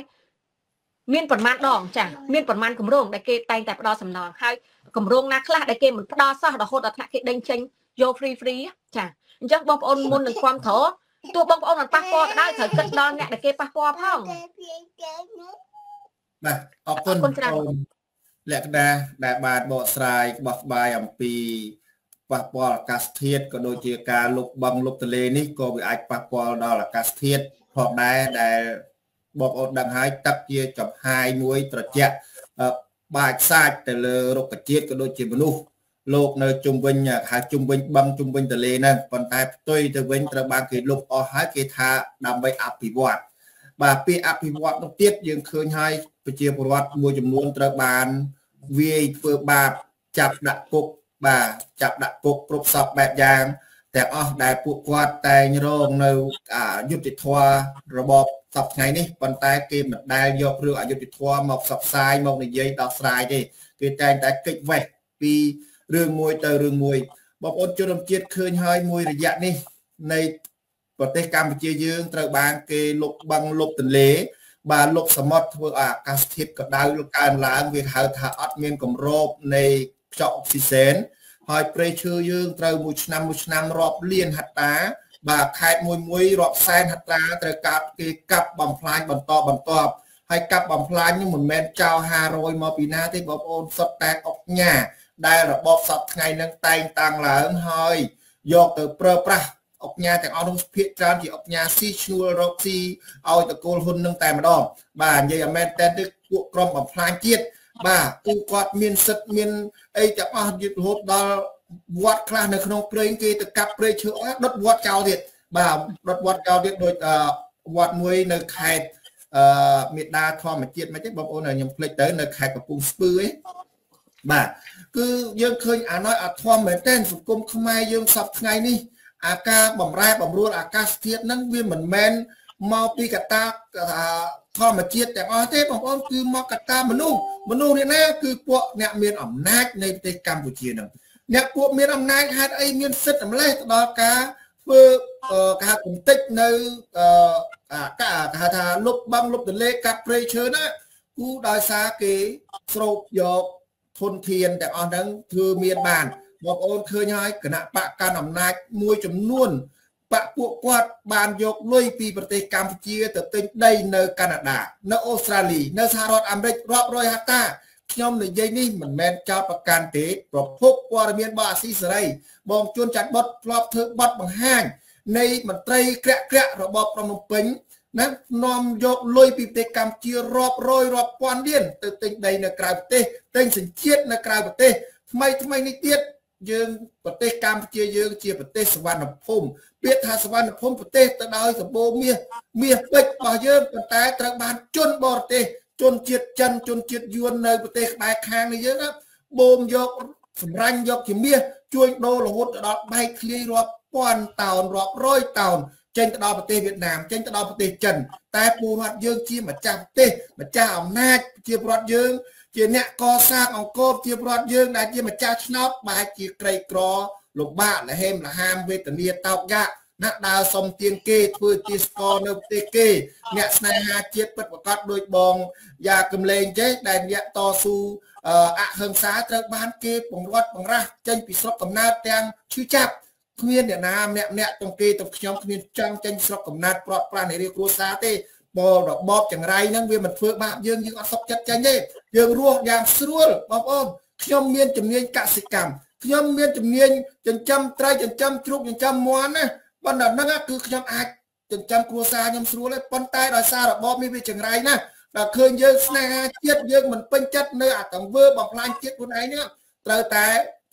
មានប្រមាណដងចាមានប្រមាណកម្រងដែលគេតែងតែផ្ដល់សំណងហើយកម្រងណាខ្លះដែលគេមិនផ្ដល់សោះរហូតដល់ថ្នាក់គេដេញចេញយក free free ចាអញ្ចឹងបងប្អូនមុននឹងគ្រប់គ្រង ទោះបងប្អូនមិនប៉ះពាល់ក៏ដោយត្រូវគិតដល់អ្នកដែលគេប៉ះពាល់ផងបាទអរគុណអូនលក្ខណៈដែលបានបកស្រាយបោះស្បាយអំពីប៉ះពាល់អាកាសធាតុក៏ដូចជាការលុបបង្លុបទន្លេនេះក៏វាអាចប៉ះពាល់ដល់អាកាសធាតុផងដែរដែលបងប្អូនដឹងហើយទឹកជាចំហាយមួយត្រជាក់បាចសាចទៅលើរុក្ខជាតិក៏ដូចជាមនុស្ស លោកនៅជុំវិញហៅជុំវិញបឹងជុំវិញទន្លេហ្នឹងប៉ុន្តែផ្ទុយទៅវិញត្រូវបានគេលុបអស់ហើយគេថាដើម្បីអភិវឌ្ឍបាទពាក្យអភិវឌ្ឍនោះទៀតយើងឃើញហើយប្រជាពលរដ្ឋមួយចំនួនត្រូវបានវាយធ្វើបាបចាប់ដាក់គុកបាទចាប់ដាក់គុកគ្រប់សពបែបយ៉ាងទាំងអស់ដែលពួកគាត់តែងរងនៅយុទ្ធធររបបសពថ្ងៃនេះប៉ុន្តែគេមិនដែលយករឿងអយុត្តិធម៌មកផ្សព្វផ្សាយមកនិយាយដោះស្រាយទេគេតែងតែកិច្ចវេះពី រឿងមួយទៅរឿងមួយបងប្អូនជនរួមជាតិឃើញហើយមួយរយៈនេះនៃប្រទេសកម្ពុជាយើងត្រូវបានគេលុបបឹងលុបទន្លេ បាទលុបសមុទ្រធ្វើឲ្យអាកាសធាតុក្តៅកើនឡើងវាហៅថាអត់មានកម្របនៃខ្យល់អុកស៊ីសែនហើយព្រៃឈើយើងត្រូវមួយឆ្នាំមួយឆ្នាំរាប់លានហត្តា បាទខេត្តមួយមួយរាប់សែនហត្តាត្រូវកាប់គេកាប់បំផ្លាញបន្តបន្តហើយកាប់បំផ្លាញនេះមិនមែនចោល500មកពីណាទេបងប្អូនសុទ្ធតែអុកញ៉ា ដែលរបបសពថ្ងៃនឹងតែងតាំងឡើងហើយយកទៅប្រើប្រាស់អុកញ៉ាទាំងអស់នោះភាកច្រើនជាអុកញ៉ាស៊ីឈ្នួលរកស៊ីឲ្យតកូលហ៊ុននឹងតែម្ដងបាទនិយាយឲ្យមែនតែពួកក្រុមបំផ្លាញជាតិបាទគឺគាត់មានសិទ្ធិមានអីទាំងអស់យឺតរហូតដល់វត្តខ្លះនៅក្នុងព្រៃគេទៅកាប់ព្រៃឈើអស់ដុតវត្តចោលទៀតបាទដុតវត្តចោលទៀតដូចវត្តមួយនៅខេត្តអឺមេដាធម្មជាតិមិនទេបងប្អូនខ្ញុំភ្លេចទៅនៅខេត្តកំពង់ស្ពឺឯងបាទ គឺយើងឃើញអាណ້ອຍអាធម្មមែនទែនសង្គមខ្មែរយើងសពថ្ងៃនេះអាការបំរែបំរួលអាកាសធាតុហ្នឹងវាមិនមែនមកពីកត្តាធម្មជាតិទាំងអស់ទេបងប្អូនគឺមកកត្តាមនុស្សមនុស្សនេះណាគឺពួកអ្នកមានអំណាចនៃប្រទេសកម្ពុជាហ្នឹងអ្នកពួកមានអំណាចហេតុអីមានសិទ្ធិម្លេះទៅដល់ការធ្វើការកំតិចនៅការគេហៅថាលុបបឹងលុបទន្លេកាត់ព្រៃឈើណាគូដោយសារគេស្រូបយក ធនធានទាំងអស់ហ្នឹងធ្វើមានបានបងប្អូនឃើញហើយគណៈបកកាន់អំណាចមួយចំនួនបកពួកគាត់បានយកលុយពីប្រទេសកម្ពុជាទៅទិញដីនៅកាណាដានៅអូស្ត្រាលីនៅសហរដ្ឋអាមេរិករាប់រយហត្តាខ្ញុំនិយាយនេះមិនមែនចោតប្រកាន់ទេប្រភពព័ត៌មានរបស់អាស៊ីសេរីបងជួនចាច់បុតធ្លាប់ធ្វើបတ်បង្ហាញនៃមន្ត្រីក្រាក់ក្រាក់របបប្រំពេញ ណានាំយកលុយពីប្រទេសកម្ពុជារាប់រយរាប់ពាន់លានទៅទិញដីនៅក្រៅប្រទេសទិញសញ្ជាតិនៅក្រៅប្រទេសថ្មីថ្មីនេះទៀតយើងប្រទេសកម្ពុជាយើងជាប្រទេសសវណ្ណភូមិពាក្យថាសវណ្ណភូមិប្រទេសទៅដោយសម្បូរមាសមាសពេជ្ររបស់យើងប៉ុន្តែត្រូវបានជន់បរទេសជនជាតិចិនជនជាតិយួននៅប្រទេសក្បែរខាងនេះយើងបូមយកសម្រាញ់យកជាមាសជួញដូររហូតដល់បែកធ្លាយរាប់ពាន់តោនរាប់រយតោន ចេញទៅដល់ប្រទេសវៀតណាមចេញទៅដល់ប្រទេសចិនតែពលរដ្ឋយើងជាម្ចាស់ប្រទេសម្ចាស់អំណាចជាពលរដ្ឋយើង ជាអ្នកកសាងអង្គរជាពលរដ្ឋយើងដែលជាម្ចាស់ឆ្នោតបែរជាក្រីក្រលំបាកលហេមលហាមវេទនាតោកយ៉ាក់ណាដើរសុំទៀងគេធ្វើជាស្កនៅប្រទេសគេ អ្នកស្នេហាជាតិពិតប្រកបដោយបងយ៉ាកំលេងចេះដែលអ្នកតស៊ូអហិង្សាត្រូវបានគេបង្រត់បង្រាស់ចេញពីស្រុកកំណើតទាំងឈឺចាប់ គ្មានអ្នកណាម្នាក់ម្នាក់ទាំងគេទាំងខ្ញុំគ្មានចង់ចេញស្រុកកំណើតប្រត់ប្រាស់នៃរាជគ្រួសារទេបរបបចង្រៃហ្នឹងវាមិនធ្វើបាបយើងយើងអត់សុខចិត្តចាញ់ទេយើងរស់យ៉ាងស្រួលបងប្អូនខ្ញុំមានជំនាញកសិកម្មខ្ញុំមានជំនាញចិញ្ចឹមត្រីចិញ្ចឹមជ្រូកចិញ្ចឹមមាន់ណាប៉ុន្តែហ្នឹងគឺខ្ញុំអាចចិញ្ចឹមគ្រួសារខ្ញុំស្រួលទេប៉ុន្តែដោយសាររបបនេះវាចង្រៃណាដល់ឃើញយើងស្នេហាជាតិយើងមិនពេញចិត្តនៅអាកង្វើបំផ្លាញជាតិខ្លួនឯងនេះត្រូវតែ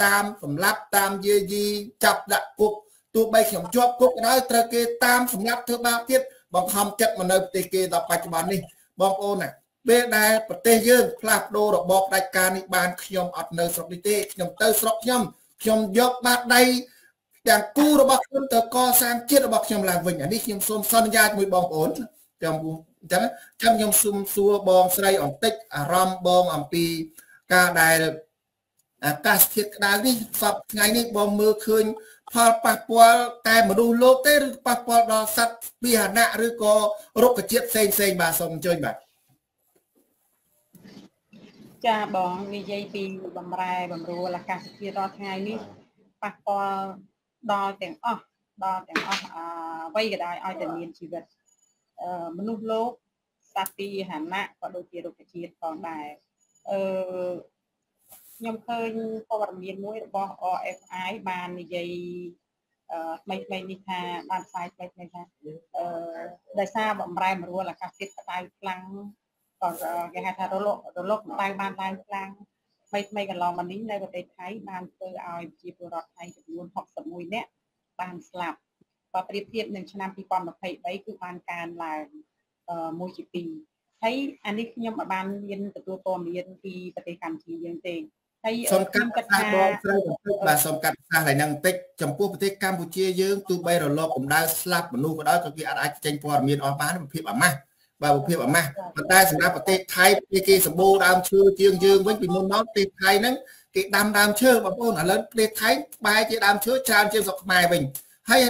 តាមសម្លាប់តាមយាយីចាប់ដាក់គុកទោះបីខ្ញុំជាប់គុកក៏ដោយត្រូវគេតាមសម្លាប់ធ្វើបាបទៀតបង្ខំចិត្តមកនៅប្រទេសគេដល់បច្ចុប្បន្ននេះបងប្អូនណាពេលដែលប្រទេសយើងផ្លាស់ប្ដូររបបផ្ដាច់ការនេះបានខ្ញុំអត់នៅស្រុកនេះទេខ្ញុំទៅស្រុកខ្ញុំខ្ញុំយកបាតដៃទាំងគូរបស់ខ្ញុំទៅកសាងជាតិរបស់ខ្ញុំឡើងវិញអានេះខ្ញុំសូមសន្យាជាមួយបងប្អូនចាំអញ្ចឹងចាំខ្ញុំសូមសួរបងស្រីអន្តិចអារម្មណ៍បងអំពីការដែល អាកាសធាតុក្តៅនេះសពថ្ងៃនេះបងមើលឃើញផលប៉ះពាល់តែមនុស្សលោកទេឬប៉ះពាល់ដល់សត្វពាហនៈឬក៏រុក្ខជាតិផ្សេងផ្សេងបាទសូមអញ្ជើញបាទចាបងនិយាយពីបំរែបំរួលអាកាសធាតុរាល់ថ្ងៃនេះប៉ះពាល់ដល់ទាំងអស់ដល់ទាំងអស់អ្វីក៏ដោយឲ្យតែមានជីវិតមនុស្សលោកសត្វពាហនៈក៏ដូចជារុក្ខជាតិផងដែរអឺ ខ្ញុំឃើញព័ត៌មានមួយរបស់ RFI បាននិយាយអឺថ្មីថ្មីនេះថាបានផ្សាយថ្មីថ្មីថាអឺដោយសារបំរែបំរួលអាកាសធាតុក្តៅខ្លាំងក៏គេហៅថារលករលកកម្ដៅបានឡើងខ្លាំងថ្មីថ្មីកន្លងមកនេះនៅប្រទេសថៃបានធ្វើឲ្យប្រជាពលរដ្ឋថៃចំនួន61នាក់បានស្លាប់បើប្រៀបធៀបនឹងឆ្នាំ2023គឺបានកើនឡើងមួយជា2ហើយអានេះខ្ញុំបានមានទទួលព័ត៌មានពីប្រទេសកម្ពុជាយើងទេ ហើយសូមកាត់ផ្សាសបងស្រីបន្តិចបាទសូមកាត់ផ្សាសហើយនឹងបន្តិចចំពោះប្រទេសកម្ពុជាយើងទោះបីរលកកម្ដៅស្លាប់មនុស្សក៏ដោយក៏គេអាចអាចចេញព័ត៌មានអស់បានភាពអាម៉ាស់បាទភាពអាម៉ាស់ប៉ុន្តែសម្រាប់ប្រទេសថៃគេសម្បូរដើមឈើជាងយើងវិញពីមុនមកប្រទេសថៃហ្នឹងគេដាំដើមឈើបងប្អូនឥឡូវប្រទេសថៃបែរជាដើមឈើច្រើនជាងស្រុកខ្មែរវិញហើយ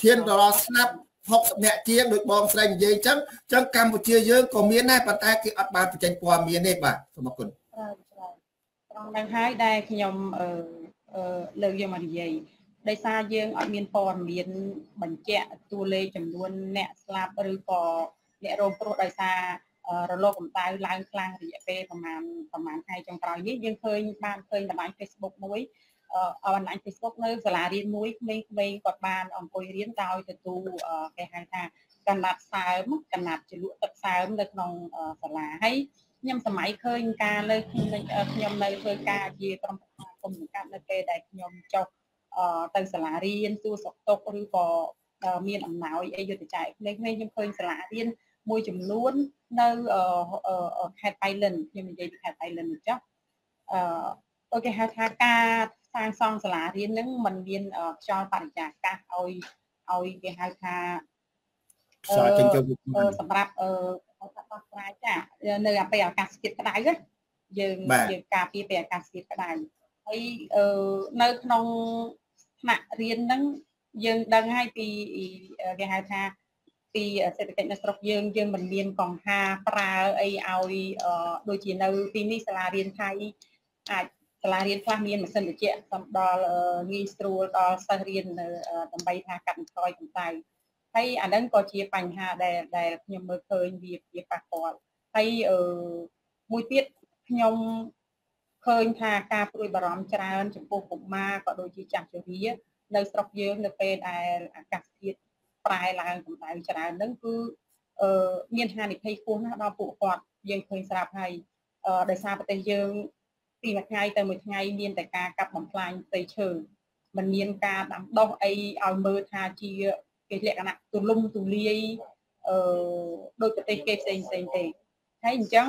ឈានដល់ស្លាប់60នាក់ជាងដូចបងស្រីនិយាយអញ្ចឹងអញ្ចឹងកម្ពុជាយើងក៏មានដែរប៉ុន្តែគេអត់បានបញ្ចេញព័ត៌មានទេបាទសូមអរគុណត្រង់ នឹងហើយដែលខ្ញុំអឺលើកយកមកនិយាយដោយសារយើងអត់មានព័ត៌មានបញ្ជាក់តួលេខចំនួនអ្នកស្លាប់ឬក៏អ្នករងគ្រោះដោយសាររលកកម្ដៅឡើងខ្លាំងរយៈពេលប្រហែលប្រហែលថ្ងៃចុងក្រោយនេះយើងឃើញបានឃើញបណ្ដាញ Facebook មួយអបណ្ដាញ Facebook នៅសាលារៀនមួយក្មេងៗគាត់បានអង្គុយរៀនដោយទទួលគេហៅថាកណាត់សើមកណាត់ជ្រលក់ទឹកសើមនៅក្នុងសាលាហើយ ខ្ញុំសម័យឃើញការលើខ្ញុំនៅធ្វើការជាក្រុមប្រឹក្សាគុំសង្កាត់នៅពេលដែលខ្ញុំចុះទៅសាលារៀនសួរសុខទុក្ខឬក៏មានអំណោយអីយុទ្ធចែកក្មេងៗខ្ញុំឃើញសាលារៀនមួយចំនួននៅខេត្តបៃលិនខ្ញុំនិយាយពីខេត្តបៃលិនចុះអឺគេហៅថាការសាងសង់សាលារៀនហ្នឹងมันមានខ្យល់បរិយាកាសឲ្យឲ្យគេហៅថាខ្យល់ចេញចូលសម្រាប់ អឺថាបោះស្រាយចានៅពេលអាកាសធាតុក្តៅយើងយើងការពារពេលអាកាសធាតុក្តៅហើយអឺនៅក្នុងថ្នាក់រៀនហ្នឹងយើងដឹងហើយពីគេហៅថាពីសេដ្ឋកិច្ចនៅស្រុកយើងយើងមិនមានកង្ហាប្រើអីឲ្យដូចជានៅទីនេះសាលារៀនថៃអាចសាលារៀនខ្លះមានម៉ាស៊ីនត្រជាក់សំដល់ងាយស្រួលដល់សិស្សរៀនដើម្បីថាកាត់បន្ថយកម្ដៅ ហើយអាហ្នឹងក៏ជាបញ្ហាដែលដែលខ្ញុំមើលឃើញវាវាប៉ះពាល់ហើយអឺមួយទៀតខ្ញុំឃើញថាការព្រួយបារម្ភច្រើនចំពោះកុមារក៏ដូចជាចាស់ជរានៅស្រុកយើងនៅពេលដែលអាកាសធាតុប្រែឡើងកម្ដៅច្រើនហ្នឹងគឺអឺមានហានិភ័យខ្ពស់ណាស់ដល់ពួកគាត់យើងឃើញស្រាប់ហើយអឺដោយសារប្រទេសយើងពីមួយថ្ងៃទៅមួយថ្ងៃមានតែការកាប់បំផ្លាញផ្ទៃឈើมันមានការដាំដុះអីឲ្យមើលថាជា គេលក្ខណៈទូលំទូលាយអឺដោយប្រទេសគេផ្សេងផ្សេងទេហើយអញ្ចឹង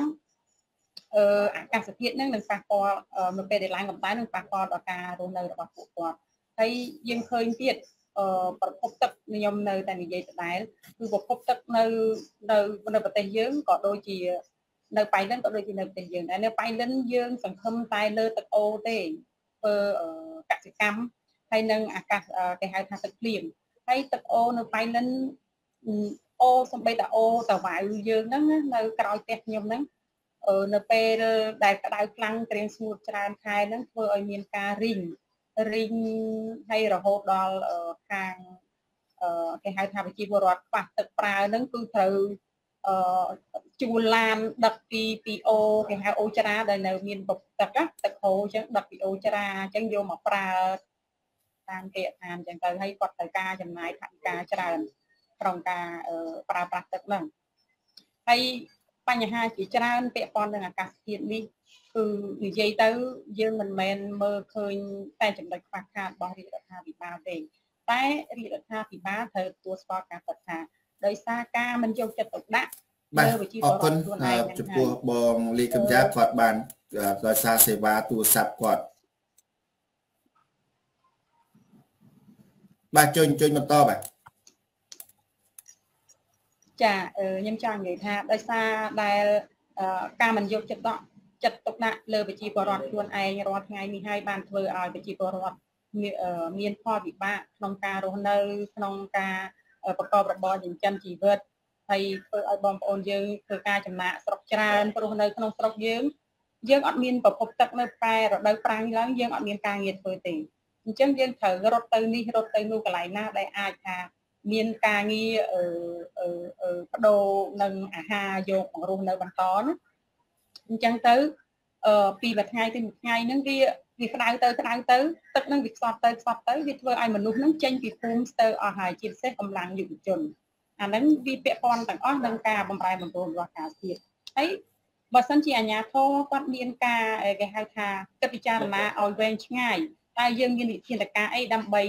អឺអាកាសធាតុហ្នឹងនឹងប៉ះពាល់នៅពេលដែលឡើងកម្ដៅនឹងប៉ះពាល់ដល់ការរស់នៅរបស់ពួកគាត់ហើយយើងឃើញទៀតអឺប្រភពទឹកខ្ញុំនៅតែនិយាយដដែលគឺប្រភពទឹកនៅនៅនៅប្រទេសយើងក៏ដូចជានៅបៃលិនក៏ដូចជានៅប្រទេសយើងដែរនៅបៃលិនយើងសង្ឃឹមតែលើទឹកអូទេធ្វើកសិកម្មហើយនឹងអាកាសគេហៅថាទឹកភ្លៀង ហើយទឹកអូនៅបៃលិនអូសំបីតាអូតាវ៉ៅយើងហ្នឹងនៅក្រោយផ្ទះខ្ញុំហ្នឹងនៅពេលដែលក្តៅខ្លាំងក្រៀងស្ងួតច្រើនខែហ្នឹងធ្វើឲ្យមានការរីងរីងហើយរហូតដល់ខាងគេហៅថាប្រជាពលរដ្ឋខ្វះទឹកប្រើហ្នឹងគឺត្រូវអឺជួលឡានដឹកពីពីអូគេហៅអូច្រាដែលនៅមានទឹកទឹកហូរអញ្ចឹងដឹកពីអូច្រាអញ្ចឹងយកមកប្រើ តាមគេឋានអញ្ចឹងទៅហើយគាត់ត្រូវការចំណាយថវិកាច្រើនក្នុងការប្រើប្រាស់ទឹកហ្នឹងហើយបញ្ហាជាច្រើនពាក់ព័ន្ធនឹងអាកាសធាតុនេះគឺនិយាយទៅយើងមិនមែនមើលឃើញតែចំណុចខ្វះខាតរបស់រាជរដ្ឋាភិបាលទេតែរាជរដ្ឋាភិបាលត្រូវទទួលស្គាល់ការពិតថាដោយសារការមិនយកចិត្តទុកដាក់បាទអរគុណចំពោះបងលីកំយ៉ាគាត់បានដោយសារសេវាទូរស័ព្ទគាត់ បាទជួយជួយបន្តបាទចាខ្ញុំចង់និយាយថាដោយសារដែលការមិនយកចិត្តដាក់ចិត្តទុកដាក់លើប្រជាពលរដ្ឋខ្លួនឯងរាល់ថ្ងៃនេះហើយបានធ្វើឲ្យប្រជាពលរដ្ឋមានផលវិបាកក្នុងការរស់នៅ ក្នុងការប្រកបរបរចិញ្ចឹមជីវិតហើយធ្វើឲ្យបងប្អូនយើងធ្វើការចំណាក់ស្រុកច្រើនព្រោះនៅក្នុងស្រុកយើងយើងអត់មានប្រភពទឹកនៅប៉ែរដូវប្រាំងឡើងយើងអត់មានការងារធ្វើទេ អញ្ចឹងយើងត្រូវរត់ទៅនេះរត់ទៅនោះកន្លែងណាដែលអាចថាមានការងារអឺអឺបដូរនឹងអាហារយកមករស់នៅបន្តណាអញ្ចឹងទៅអឺពីមួយថ្ងៃទៅមួយថ្ងៃហ្នឹងវាវាក្តៅទៅក្តៅទៅទឹកហ្នឹងវាខ្សត់ទៅខ្សត់ទៅវាធ្វើឲ្យមនុស្សហ្នឹងចេញពីភូមិស្ទើរអស់ហើយជាពិសេសកម្លាំងយុវជនអាហ្នឹងវាពាក់ព័ន្ធទាំងអស់នឹងការបំរែបំរួលរបស់ការជាតិហើយបើសិនជាអាជ្ញាធរគាត់មានការគេហៅថាគិតពិចារណាឲ្យវែងឆ្ងាយ តើយើងមានវិធានការអីដើម្បី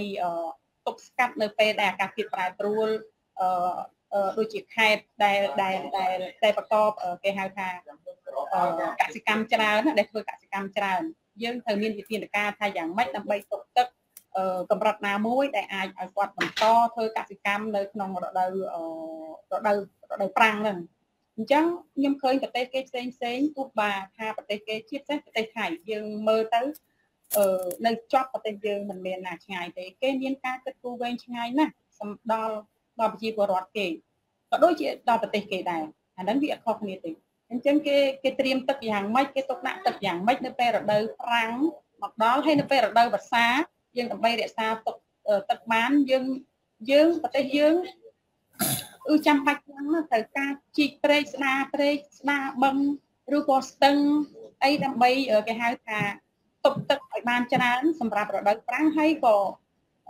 ទប់ស្កាត់នៅពេលដែលអាកាសធាតុប្រែប្រួលអឺដូចជាខេត្តដែលដែលដែលតែប្រកបគេហៅថាកសិកម្មច្រើនដែលធ្វើកសិកម្មច្រើនយើងត្រូវមានវិធានការថាយ៉ាងម៉េចដើម្បីទប់ទឹកកម្រិតណាមួយដែលអាចឲ្យគាត់បន្តធ្វើកសិកម្មនៅក្នុងរដូវរដូវរដូវប្រាំងហ្នឹងអញ្ចឹងខ្ញុំឃើញប្រទេសគេផ្សេងផ្សេងទោះបាថាប្រទេសគេជាពិសេសប្រទេសថៃយើងមើលទៅ អឺនៅជាប់ប្រទេសយើងមិនមានណាឆ្ងាយទេគេមានការគិតគូរវែងឆ្ងាយណាស់សម្ដល់ដល់ប្រជាពលរដ្ឋគេក៏ដូចជាដល់ប្រទេសគេដែរអាហ្នឹងវាអត់ខុសគ្នាទេអញ្ចឹងគេគេត្រៀមទឹកយ៉ាងម៉េចគេទុកដាក់ទឹកយ៉ាងម៉េចនៅពេលរដូវប្រាំងមកដល់ហើយនៅពេលរដូវវស្សាយើងដើម្បីរក្សាទុកទឹកបានយើងយើងប្រទេសយើងគឺចាំបាច់ខ្លាំងណាស់ត្រូវការជីកព្រែកស្ដារព្រែកស្ដារបឹងឬក៏ស្ទឹងអីដើម្បីគេហៅថា ទប់ទឹកឲ្យបានច្រើនសម្រាប់រដូវប្រាំងហើយក៏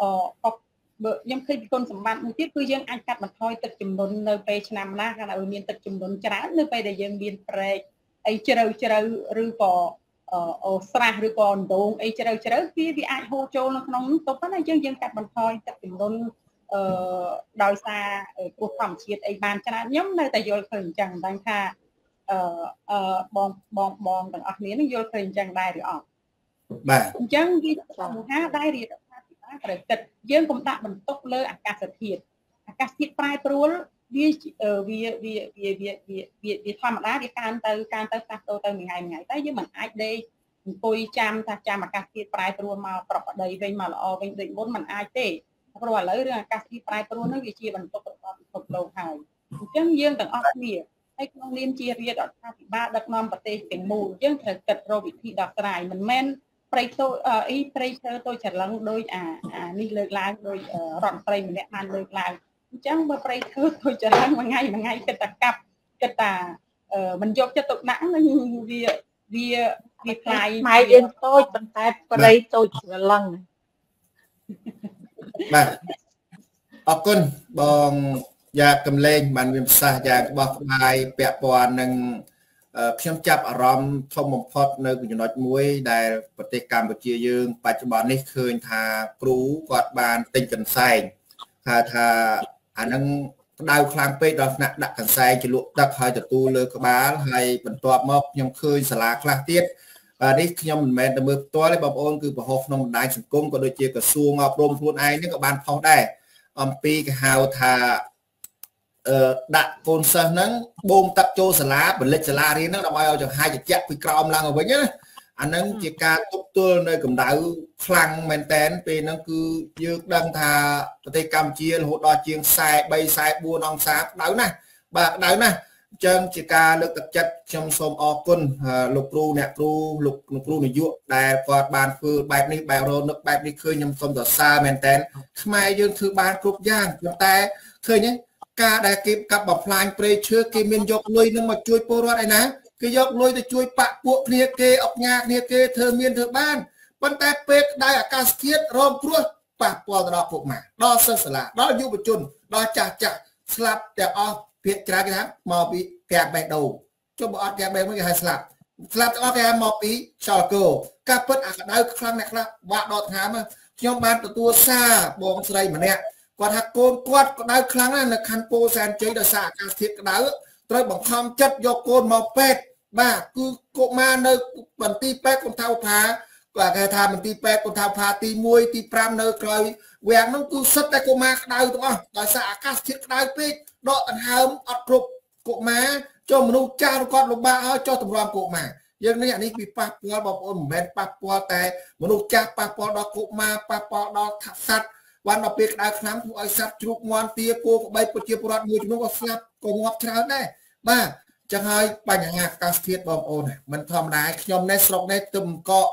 អឺបើខ្ញុំឃើញពីគុណសម្បត្តិមួយទៀតគឺយើងអាចកាត់បន្ថយទឹកចំនួននៅពេលឆ្នាំណាកាលឲ្យមានទឹកចំនួនច្រើននៅពេលដែលយើងមានប្រេកអីជ្រៅជ្រៅឬក៏អូស្រះឬក៏ដងអីជ្រៅជ្រៅវាវាអាចហូរចូលនៅក្នុងនោះទៅប៉ុន្តែយើងយើងកាត់បន្ថយទឹកចំនួនអឺដោយសារគ្រោះធម្មជាតិអីបានច្រើនខ្ញុំនៅតែយល់ឃើញអញ្ចឹងមិនដឹងថាអឺអឺបងបងបងទាំងអស់គ្នានឹងយល់ឃើញអញ្ចឹងដែរឬអត់ បាទអញ្ចឹងវាបញ្ហាដែររាជរដ្ឋាភិបាលត្រូវគិតយើងកុំដាក់បន្ទុកលើអាកាសធាតុអាកាសធាតុប្រែប្រួលវាវាវាវាវាវាវាធម្មតាវាកើនទៅកើនទៅផ្លាស់ប្ដូរទៅមួយថ្ងៃមួយថ្ងៃតែយើងមិនអាចដេកអង្គុយចាំថាចាំអាកាសធាតុប្រែប្រួលមកប្រកបដីវិញមកល្អវិញដូចមុនมันអាចទេព្រោះឥឡូវរឿងអាកាសធាតុប្រែប្រួលនោះវាជាបន្ទុករបស់ពិភពលោកហើយអញ្ចឹងយើងទាំងអស់គ្នាហើយក្នុងនាមជារាជរដ្ឋាភិបាលដឹកនាំប្រទេសទាំងមូលយើងត្រូវគិតរកវិធីដោះស្រាយមិនមែន ព្រៃតូចអីព្រៃឈើតូចច្រឡឹងដោយអាអានេះលើកឡើងដោយរដ្ឋមន្ត្រីម្នាក់បានលើកឡើងអញ្ចឹងបើព្រៃឈើតូចច្រឡឹងមួយថ្ងៃមួយថ្ងៃគិតតែកាប់គិតតែមិនយកចិត្តទុកដាក់នឹងវាវាវាខ្លាយម៉ែយើងតូចប៉ុន្តែព្រៃតូចច្រឡឹងបាទអរគុណបងយ៉ាកំលែងបានវាប្រសាសន៍យ៉ាងក្បោះក្បាយពាក់ព័ន្ធនឹង ខ្ញុំចាប់អារម្មណ៍ធំបំផុតនៅចំណុចមួយ ដែលប្រទេសកម្ពុជាយើង បច្ចុប្បន្ននេះឃើញថាគ្រូគាត់បានទិញកន្សែងហៅថាអានឹងផ្ដៅខ្លាំងពេកដល់ថ្នាក់ដាក់កន្សែងជ្រលក់ទឹកហើយទទួលលើក្បាលហើយបន្ទាប់មកខ្ញុំឃើញសាលាខ្លះទៀតនេះខ្ញុំមិនមែនតែមើលផ្ទាល់ទេបងប្អូនគឺប្រហោះក្នុងបណ្ដាញសង្គមក៏ដូចជាក្រសួងអប់រំខ្លួនឯងនេះក៏បានផុសដែរអំពីគេហៅថាអឺ ដាក់កូនសិស្សហ្នឹងបូមទឹកចូលសាលាបលិចសាលារៀនហ្នឹងដើម្បីឲ្យចង្ហាយជែកពីក្រោមឡើងទៅវិញណាអាហ្នឹងជាការទប់ទល់នៅកម្ដៅខ្លាំងមែនតែនពេលហ្នឹងគឺយើងដឹងថាប្រទេសកម្ពុជារហូតដល់ជាង43 44អង្សាក្ដៅណាស់បាទក្ដៅណាស់អញ្ចឹងជាការលើកទឹកចិត្តខ្ញុំសូមអរគុណលោកគ្រូអ្នកគ្រូលោកលោកគ្រូនាយកដែលគាត់បានធ្វើបែបនេះបែបរនឹកបែបនេះឃើញខ្ញុំសូមសរសើរមែនតើខ្មែរយើងធ្វើបានគ្រប់យ៉ាងប៉ុន្តែឃើញទេ ការដែលគេកាប់បំផ្លាញព្រៃឈើគេមានយកលុយនឹងមកជួយពលរដ្ឋឯណាគេយកលុយទៅជួយបាក់ពួកគ្នាគេអុកញ៉ាគ្នាគេធ្វើមានធ្វើបានប៉ុន្តែពេលក្តៅអាកាសធាតុរងគ្រោះប៉ះពាល់ទៅដល់ពួកម៉ាដល់សិស្សសាលាដល់យុវជនដល់ចាស់ចាស់ស្លាប់ទាំងអស់ភាគច្រើនគេថាមកពីកាបេះដូងចុះបើអត់កាបេះមួយគេហៅស្លាប់ស្លាប់ទាំងអស់គេហៅមកពីខ្យល់គោការពិតអាក្តៅខ្លាំងអ្នកខ្លះវាក់ដកថ្នាំខ្ញុំបានទទួលសារបងស្រីម្នាក់ គាត់ថាកូនគាត់ក្តៅខ្លាំងណាស់នៅខណ្ឌពោធិ៍សែនជ័យដោយសារអាកាសធាតុក្តៅត្រូវបង្ខំចិត្តយកកូនមកពេទ្យបាទគឺកុមារនៅបន្ទីពេទ្យគុណថាផាគាត់គេថាបន្ទីពេទ្យគុណថាផាទី1ទី5នៅក្រោយវាំងហ្នឹងគឺសិតតែកុមារក្តៅទាំងអស់ដោយសារអាកាសធាតុក្តៅពេកដកដង្ហើមអត់គ្រប់កុមារចុះមនុស្សចាស់គាត់លំបាកហើយចុះតម្រាំកុមារយើងនេះអានេះវាប៉ះពាល់បងប្អូនមិនមែនប៉ះពាល់តែមនុស្សចាស់ប៉ះពាល់ដល់កុមារប៉ះពាល់ដល់សត្វ បានដល់ពេលក្តៅខ្លាំងធ្វើឲ្យសត្វជ្រូកមាន់ទាគោក្បីប្រជាពលរដ្ឋមួយចំនួនក៏ស្លាប់ក៏ងាប់ច្រើនដែរបាទចឹងហើយបញ្ហាអាកាសធាតុបងប្អូនមិនធម្មតាខ្ញុំនេះស្រុកនេះទឹមកក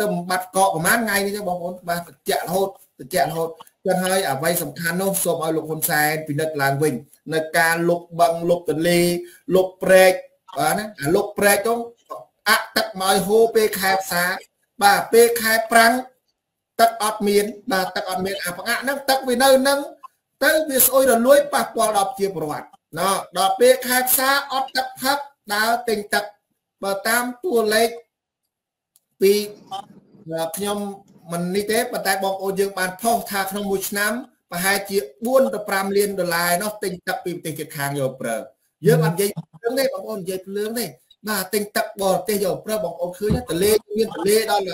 ទឹមបាត់កកប្រហែលថ្ងៃនេះទេបងប្អូនបាទត្រជាក់រហូតត្រជាក់រហូតចឹងហើយអ្វីសំខាន់នោះសូមឲ្យលោកហ៊ុនសែនពិនិត្យឡើងវិញនៅការលុបបឹងលុបទន្លេលុបព្រែកបាទណាអាលុបព្រែកនោះអទឹកមកហូរពេលខែផ្សាបាទពេលខែប្រាំង ទឹកអត់មានបាទទឹកអត់មានអាបង្អាក់ហ្នឹងទឹកវានៅហ្នឹងទៅវាស្អុយរលួយប៉ះពាល់ដល់ប្រជាពលរដ្ឋណោះដល់ពេលខែផ្សាអត់ទឹកផឹកដើរទិញទឹកបើតាមតួលេខពីខ្ញុំមិននេះទេប៉ុន្តែបងប្អូនយើងបានផុសថាក្នុងមួយឆ្នាំប្រហែលជា4ទៅ5លានដុល្លារនោះទិញទឹកពីប្រទេសជិតខាងយកប្រើយើងអត់និយាយភ្លើងទេបងប្អូននិយាយភ្លើងទេបាទទិញទឹកបរទេសយកប្រើបងប្អូនឃើញទលេមានទលេដល់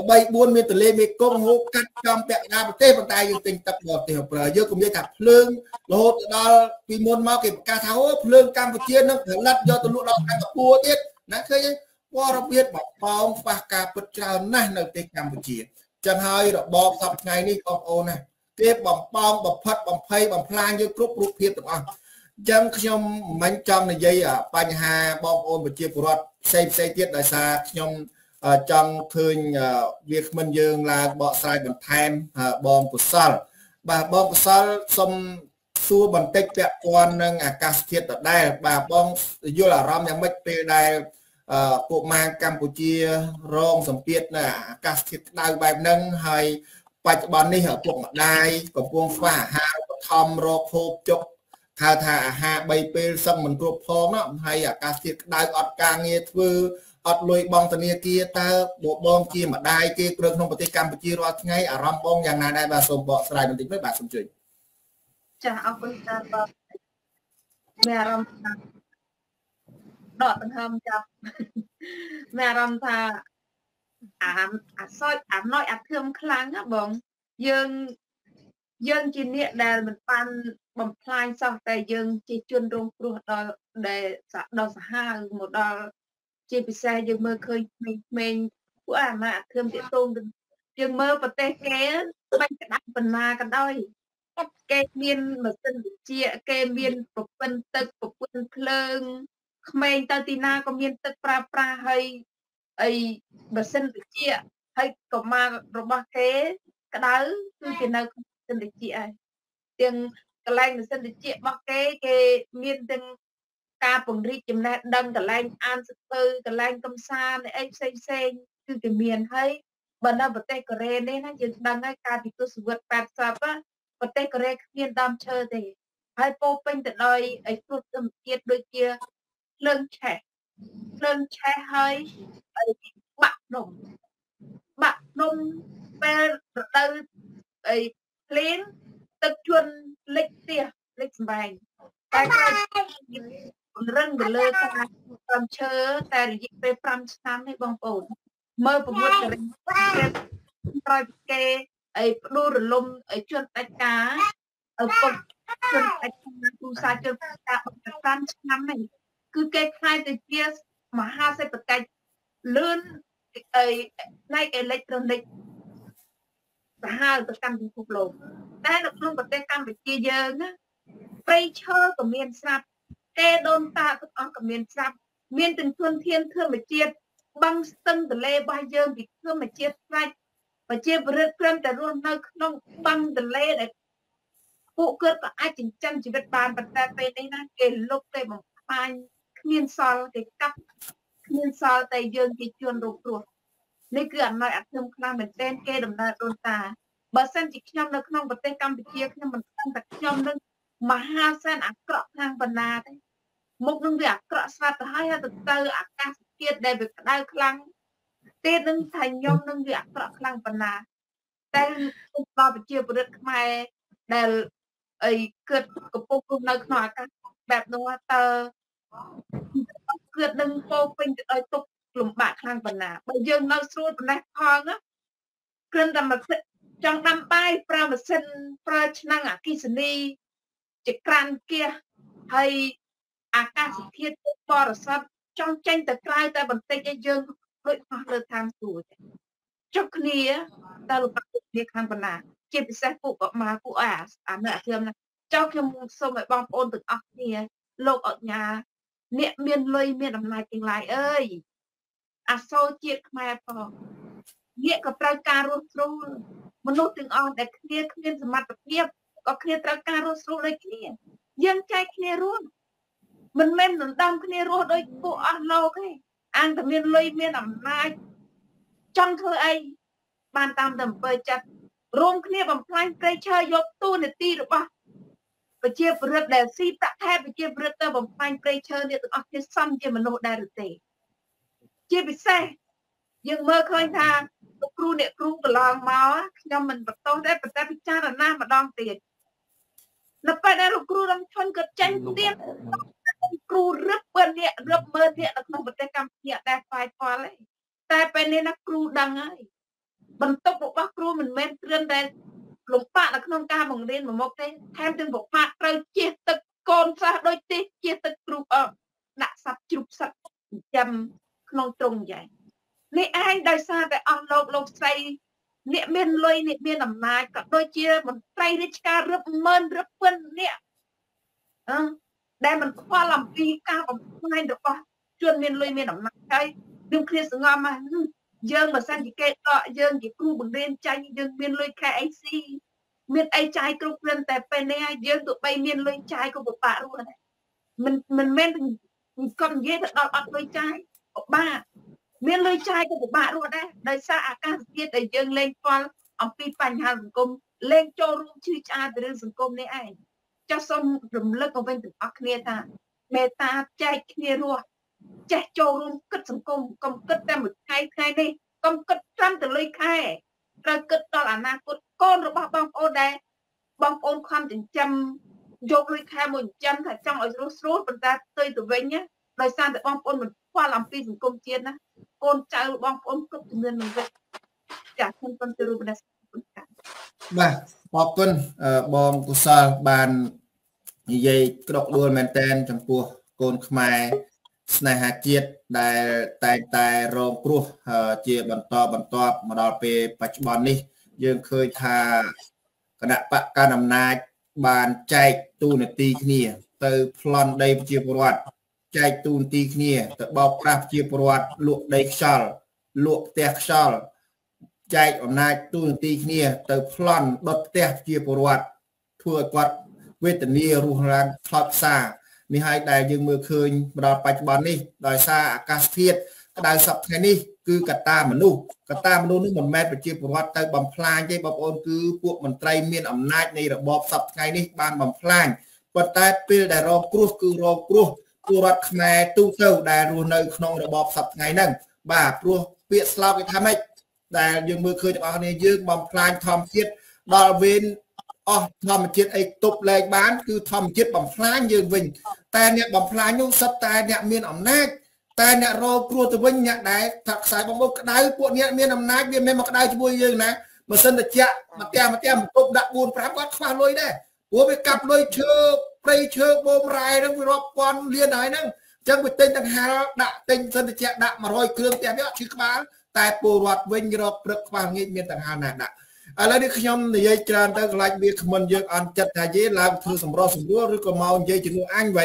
3 4មានទលេមេគង្គហូបកាត់ចំពាក់កណ្ដាលប្រទេសប៉ុន្តែយើងទិញទឹកបរទេសប្រើយើងក៏និយាយថាភ្លើងរហូតដល់ពីមុនមកគេប្រកាសថាអូភ្លើងកម្ពុជានឹងផលិតយកទៅលក់ដល់សិង្ហបុរីទៀតណាឃើញទេព័ត៌មានបបោងខ្វះការពិតច្រើនណាស់នៅប្រទេសកម្ពុជាចឹងហើយរបបសពថ្ងៃនេះបងប្អូនណាគេបំបងបំផិតបំភ័យបំផ្លាញយើងគ្រប់រូបភាពទាំងអស់ចឹងខ្ញុំមិនចង់និយាយបញ្ហាបងប្អូនប្រជាពលរដ្ឋផ្សេងផ្សេងទៀតដោយសារខ្ញុំ ចង់ឃើញវាគ្មិនយើងឡើងបកស្រាយបន្ថែមបងកុសលបាទបងកុសលសូមសួរបន្តិចពាក់ព័ន្ធនឹងអាកាសធាតុដដែលបាទបងយល់អារម្មណ៍យ៉ាងម៉េចពេលដែលពួកម៉ាកម្ពុជារងសម្ពាធនៅអាកាសធាតុក្តៅបែបហ្នឹងហើយបច្ចុប្បន្ននេះឪពុកម្ដាយកំពុងខ្វះអាហារូបត្ថម្ភរកហូបចុកហៅថាអាហារ3ពេលសឹងមិនគ្រប់ផងណាហើយអាកាសធាតុក្តៅអត់ការងារធ្វើ អត់លុយបងធនាគារតើបងជាម្ដាយគេគ្រឿងក្នុងប្រទេសកម្ពុជារាល់ថ្ងៃអារម្មណ៍បងយ៉ាងណាដែរបាទសូមបកស្រាយបន្តិចមើលបាទសូមជួយចាអរគុណច្រើនបាទមានអារម្មណ៍ថាដកដង្ហើមចាប់មានអារម្មណ៍ថាអាអាសោចអាណ້ອຍអាធឹមខ្លាំងណាបងយើងយើងជាអ្នកដែលមិនបានបំផ្លាញសោះតែយើងជាជនរងគ្រោះដល់ដែលដល់សាហាវមកដល់ ជាពិសេសយើងមើលឃើញក្មេងៗពួកអាម៉ាក់ធឹមទៀតតងយើងមើលប្រទេសគេបាញ់ក្តាប់បណ្ណាក៏ដោយគេមានម៉ាស៊ីនវិជាគេមានប្រព័ន្ធទឹកប្រព័ន្ធភ្លើងក្មេងទៅទីណាក៏មានទឹកប្រើប្រាស់ហើយអីម៉ាស៊ីនវិជាហើយកុមាររបស់គេក្តៅគឺជានៅម៉ាស៊ីនវិជាហើយទាំងកន្លែងម៉ាស៊ីនវិជារបស់គេគេមានទាំង ការពង្រីកចំណេះដឹងកន្លែងអានសៀវភៅកន្លែងកំសាន្តអីផ្សេងផ្សេងគឺគេមានហើយបើនៅប្រទេសកូរ៉េនេះណាយើងដឹងហើយកាលពីទសវត្ស80ប្រទេសកូរ៉េគ្មានដើមឈើទេហើយពោពេញទៅដោយអីគ្រោះធម្មជាតិដូចជាភ្លើងឆេះភ្លើងឆេះហើយបាក់នំបាក់នំពេលរដូវអីភ្លៀងទឹកជន់លិចផ្ទះលិចសំបែងតែ ពង្រឹងទៅលើការតាមឈើតែរយៈពេល5ឆ្នាំនេះបងប្អូនមើលប្រវត្តិករិញក្រោយពីគេអីផ្ដួលរលំជនដាច់ការឪពុកជនដាច់ការគូសាជនដាច់ការ5ឆ្នាំនេះគឺគេខ្លាយទៅជាមហាសេដ្ឋកិច្ចលឿនអីផ្នែកអេឡិចត្រូនិកសាហាវទៅកាន់ពិភពលោកតែនៅក្នុងប្រទេសកម្ពុជាយើងណាព្រៃឈើក៏មានស្រាប់ គេដូនតាទាំងអស់ក៏មានស្រាប់មានទាំងធនធានធម្មជាតិបឹងស្ទឹងទន្លេរបស់យើងពីធម្មជាតិស្រាច់ប្រជាពលរដ្ឋព្រមតែរស់នៅក្នុងបឹងទន្លេដែលពួកគាត់ក៏អាចចិញ្ចឹមជីវិតបានប៉ុន្តែពេលនេះណាគេលុបគេបំផ្លាញគ្មានសល់គេកាប់គ្មានសល់តែយើងជាជនរងគ្រោះនេះគឺអំណោយអធិមខ្លាំងមែនទែនគេដំណើរដូនតាបើសិនជាខ្ញុំនៅក្នុងប្រទេសកម្ពុជាខ្ញុំមិនដឹងថាខ្ញុំនឹង មហាសែនអាក្រក់ខាងបណ្ណាទេមុខនឹងវាអាក្រក់ស្រាប់ទៅហើយទៅទៅអាកាសធាតុដែលវាក្តៅខ្លាំងទៀតនឹងថាខ្ញុំនឹងវាអាក្រក់ខ្លាំងបណ្ណាតែដល់ប្រជាពលរដ្ឋខ្មែរដែលអីគិតកំពុងរស់នៅក្នុងអាកាសបែបនោះតើគឺនឹងពោពេញទៅដោយទុកលំបាកខ្លាំងប៉ុណ្ណាបើយើងនៅស្រួលប៉ុណ្ណេះផងណាគ្រាន់តែមកចង់ដាំបាយប្រើម៉ាស៊ីនប្រើឆ្នាំងអគិសនី ជាក្រានគះហើយអាកាសធាតុបរិសុទ្ធចង់ចេញទៅក្រៅតែបន្តិចឲ្យយើងដូចហោះលើឋានសួគ៌ចុះគ្នាតើលំបាកគ្នាខាងប៉ុណ្ណាជាពិសេសពួកកុមារពួកអាអានៅអាខ្ញុំណាចង់ខ្ញុំសូមឲ្យបងប្អូនទាំងអស់គ្នាលោកអញ្ញាអ្នកមានលុយមានអំណាចទាំងឡាយអើយអាសូរជាតិខ្មែរផងអ្នកក៏ត្រូវការរស់ស្រួលមនុស្សទាំងអស់ដែលគ្នាគ្មានសមត្ថភាព ក៏គ្នាត្រូវការរស់ស្រួលដូចគ្នាយើងចែកគ្នារស់មិនមែនដណ្ដើមគ្នារស់ដូចពួកអស់លោកទេអាងតែមានលុយមានអំណាចចង់ធ្វើអីបានតាមតែអំពើចិត្តរួមគ្នាបំផ្លាញព្រៃឈើយកទូនាទីរបស់ប្រជាពលរដ្ឋដែលស៊ីប្រាក់ខែប្រជាពលរដ្ឋទៅបំផ្លាញព្រៃឈើនេះទាំងអស់គ្នាសំជាមនុស្សដែរឬទេ ជាពិសេសយើងមើលឃើញថាលោកគ្រូអ្នកគ្រូកន្លងមកខ្ញុំមិនបន្តទេប៉ុន្តែពិចារណាម្ដងទៀត នៅពេលដែលលោកគ្រូរំឈុនក៏ចេញទៀតគ្រូរឹបបើអ្នករឹបមើលអ្នកនៅក្នុងប្រទេសកម្ពុជាដែលស្វាយផលទេតែពេលនេះណាគ្រូដឹងហើយបន្ទុករបស់គ្រូមិនមែនគ្រាន់តែលំបាកនៅក្នុងការបង្រៀនមួយមុខទេថែមទាំងពិបាកត្រូវជៀសទឹកកូនខ្លះដូចទេជៀសទឹកគ្រូអដាក់សັບជ្រូកសັບចិញ្ចឹមក្នុងទ្រុងយ៉ាងនេះឯងដោយសារតែអស់លោកលោកស្រី អ្នកមានលុយអ្នកមានអំណាចក៏ដូចជាមន្ត្រីរាជការរឹបម៉ឺនរឹបពិនអ្នកអឺដែលមិនខ្វល់អំពីការបំផ្លាញរបស់ជនមានលុយមានអំណាចហើយនឹងគ្នាសងំមកយើងបើសិនជាគេដកយើងជាគ្រូបង្រៀនចាញ់យើងមានលុយខែអីស៊ីមានអីចាយគ្រប់គ្រាន់តែពេលនេះយើងទោះបីមានលុយចាយក៏ពិបាករស់ដែរមិនមិនមែនគាត់និយាយទៅដល់អត់លុយចាយពិបាក មានលុយចាយក៏ពិបាករស់ដែរដោយសារអាកាសធាតុដែលយើងលែងស្គាល់អំពីបញ្ហាសង្គមលែងចូលរួមជឿឆ្អាតទៅរឿងសង្គមនេះឯងចាស់សូមរំលឹកមកវិញទាំងអស់គ្នាថាមេត្តាចែកគ្នារស់ចេះចូលរួមគិតសង្គមកុំគិតតែមួយថ្ងៃថ្ងៃនេះកុំគិតត្រឹមតែលុយខែត្រូវគិតដល់អនាគតកូនរបស់បងប្អូនដែរបងប្អូនខំចិញ្ចឹមយកលុយខែមួយចិញ្ចឹមថាចង់ឲ្យស្រួលស្រួលប៉ុន្តែផ្ទុយទៅវិញណាដោយសារតែបងប្អូនមិនខ្វល់អំពីសង្គមជាតិណា កូនចៅបងប្អូនគ្រប់ជំនាន់នឹងវិញចាខ្ញុំសូមទៅរូបនេះបាទអរគុណបងកុសលបាននិយាយក្រកដួលមែនតែនចំពោះកូនខ្មែរស្នេហាជាតិដែលតែងតែរងគ្រោះជាបន្តបន្ទាប់មកដល់ពេលបច្ចុប្បន្ននេះ យើងឃើញថាគណៈបកកណ្ដាលអំណាចបានចែកទូនាទីគ្នា ទៅប្លន់ដីប្រជាពលរដ្ឋ ចែកទូនាទីគ្នាទៅបោកប្រាស់ប្រជាពលរដ្ឋលក់ដីខ្យល់លក់ផ្ទះខ្យល់ចែកអំណាចទូនាទីគ្នា ទៅប្លន់ដុតផ្ទះប្រជាពលរដ្ឋធ្វើឲ្យគាត់វេទនារស់រានផ្លត់ផ្សានេះហើយដែលយើងមើលឃើញមកដល់បច្ចុប្បន្ននេះដោយសារអាកាសធាតុក្តៅសពថ្ងៃនេះគឺកត្តាមនុស្សកត្តាមនុស្សនេះមិនមែនប្រជាពលរដ្ឋទៅបំផ្លាញទេបងប្អូនគឺពួកមន្ត្រីមានអំណាចនៃរបបសពថ្ងៃនេះបានបំផ្លាញប៉ុន្តែពេលដែលរងគ្រោះគឺរងគ្រោះ ពលរដ្ឋខ្មែរទូទៅដែលរស់នៅក្នុងរបបសពថ្ងៃហ្នឹងបាទព្រោះពាក្យស្លោកគេថាម៉េចដែលយើងមើលឃើញទាំងអស់គ្នាយើងបំផ្លាញធម្មជាតិដល់វេនអស់ធម្មជាតិអីទប់លែងបានគឺធម្មជាតិបំផ្លាញយើងវិញ តែអ្នកបំផ្លាញនោះសិតតែអ្នកមានអំណាចតែអ្នករងគ្រោះទៅវិញអ្នកដែលថាខ្សែបងប្អូនក្តៅពួកអ្នកមានអំណាចវាមិនមកក្តៅជាមួយយើងណាបើសិនតែជាក់មកផ្ទះមកផ្ទះបន្ទប់ដាក់4 5គាត់ខ្វះលុយដែរ ព្រោះវាកាប់លុយឈើព្រៃឈើបូមរ៉ែហ្នឹងវារាប់ពាន់លានហើយហ្នឹងអញ្ចឹងវាទិញទាំងហាលដាក់ទិញសិនតែជាក់ដាក់100គ្រឿងផ្ទះវាអត់ឈឺក្បាលតែពលរដ្ឋវិញរកព្រឹកខ្វះងាយមានទាំងហាលណាដាក់ឥឡូវនេះខ្ញុំនិយាយច្រើនទៅខ្លាចវាខមិនយើងអន់ចិត្តថាយេឡើងធ្វើសម្រោះសម្រួលឬក៏មកនិយាយជំនួសអញໄວ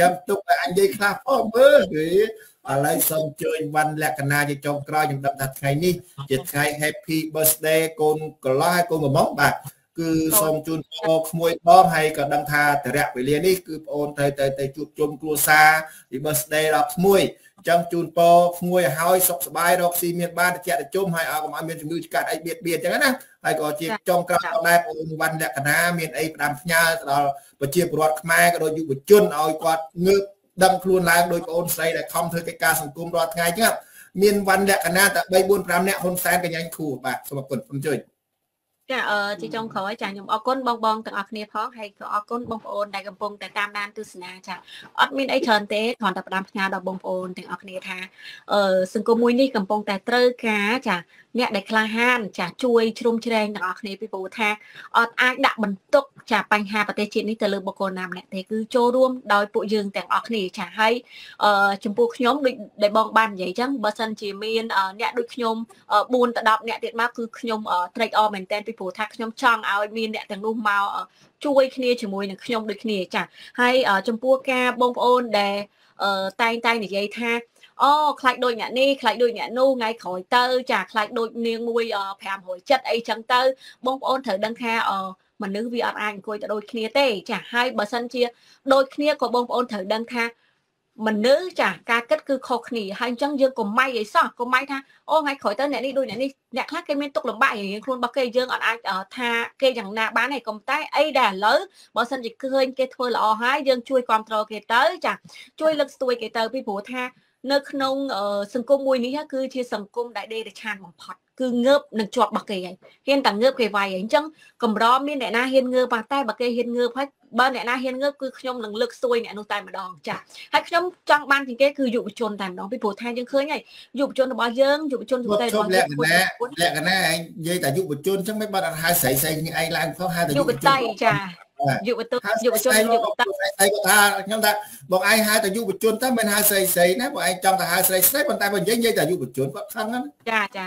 ចាំទុកឲ្យអញនិយាយខ្លះផងមើលគេឥឡូវសូមជើញវ៉ាន់លក្ខណៈជាចុងក្រោយខ្ញុំដឹងថាថ្ងៃនេះជាថ្ងៃ Happy Birthday កូនកន្លោះហើយកូនកំងបាទ គឺសូមជូនពរក្មួយបងហើយក៏ដឹងថាតរៈវេលានេះគឺបងអូនត្រូវទៅទៅជួបជុំគ្រួសារពី birthday ដល់ក្មួយចឹងជូនពរក្មួយឲ្យហើយសុខសប្បាយរកស៊ីមានបានតិចតិចជុំហើយឲ្យកុំឲ្យមានជំងឺឆ្កាត់អីបៀតបៀនចឹងណាហើយក៏ជាចុងក្រោយដែរបងអូនវ៉ាន់លក្ខណៈមានអីផ្ដាំផ្ញើទៅដល់ប្រជាពលរដ្ឋខ្មែរក៏ដូចយុវជនឲ្យគាត់ងើបដឹងខ្លួនឡើងដោយបងអូនស្រីដែលខំធ្វើកិច្ចការសង្គមរាល់ថ្ងៃចឹងមានវ៉ាន់លក្ខណៈតែ3 4 5នាក់ហ៊ុនសែនកញ្ញាញ់ខួរបាទសូមអរគុណសូមជួយ ចចាអឺជាចុងក្រោយចាខ្ញុំអរគុណបងបងទាំងអស់គ្នាផងហើយក៏អរគុណបងប្អូនដែលកំពុងតែតាមដានទស្សនាចាអត់មានអីច្រើនទេគ្រាន់តែផ្ដាំផ្ញើដល់បងប្អូនទាំងអស់គ្នាថាអឺសង្គមមួយនេះកំពុងតែត្រូវការចាអ្នកដែលក្លាហានចាជួយជ្រោមជ្រែងទាំងអស់គ្នាពីព្រោះថាអត់អាចដាក់បន្ទុកចាបញ្ហាប្រទេសជាតិនេះទៅលើបុគ្គលណាម្នាក់ទេគឺចូលរួមដោយពួកយើងទាំងអស់គ្នាចាហើយអឺចំពោះខ្ញុំដូចដែលបងបាននិយាយចឹងបើសិនជាមានអ្នកដូចខ្ញុំ4ទៅ10អ្នកទៀតមកគឺខ្ញុំត្រេកអរមែនតើពីព្រោះថាខ្ញុំចង់ឲ្យមានអ្នកទាំងនោះមកជួយគ្នាជាមួយនឹងខ្ញុំដូចគ្នាចាហើយចំពោះការបងប្អូនដែលតែងតែនិយាយថាអូខ្លាចដូចអ្នកនេះខ្លាចដូចអ្នកនោះថ្ងៃក្រោយទៅ ចាខ្លាចដូចនាងមួយ570អីចឹងទៅបងប្អូនត្រូវដឹងថាមនុស្សវាអត់អាចអង្គុយទៅដូចគ្នាទេចាហើយបើសិនជាដូចគ្នាក៏បងប្អូនត្រូវដឹងថា មនុស្សចាការគិតគឺខុសគ្នាហើយអញ្ចឹងយើងកុំម៉ៃអីសោះកុំម៉ៃថាអូថ្ងៃក្រោយទៅអ្នកនេះដូចអ្នកនេះអ្នកខ្លះគេមានទុកលំបាករៀងខ្លួនរបស់គេយើងអត់អាចថាគេយ៉ាងណាបានទេកុំតែអីដែលឥឡូវបើសិនជាឃើញគេធ្វើល្អហើយយើងជួយគ្រប់គ្រងគេទៅចាជួយលើកស្ទួយគេទៅពីព្រោះថានៅក្នុងសង្គមមួយនេះគឺជាសង្គមដែលដេរឆានបំផុត គឺងើបនឹងជាប់របស់គេហើយហ៊ានតែងើបគេវាយហើយអញ្ចឹងកម្រមានអ្នកណាហ៊ានងើបតែបើគេហ៊ានងើបហើយបើអ្នកណាហ៊ានងើបគឺខ្ញុំនឹងលើកស្ទួយអ្នកនោះតែម្ដងចាហើយខ្ញុំចង់បានជាងគេគឺយុវជនតែម្ដងពីព្រោះថាយើងឃើញហើយយុវជនរបស់យើងយុវជនយុវជនរបស់យើងលក្ខណៈលក្ខណៈឯងនិយាយតែយុវជនអញ្ចឹងមិនបាត់អត់ហៅស្រីស្រីនេះឯងឡើងផងហៅតែយុវជនយុវតីចា យុវជនយុវជនយុវតីស្រីគាត់ថាខ្ញុំថាបងឯងហៅតែយុវជនតែមិនហៅស្រីស្រីណាបងឯងចង់តែហៅស្រីស្រីប៉ុន្តែបើនិយាយនិយាយតែយុវជនគាត់ខឹងណាចាចា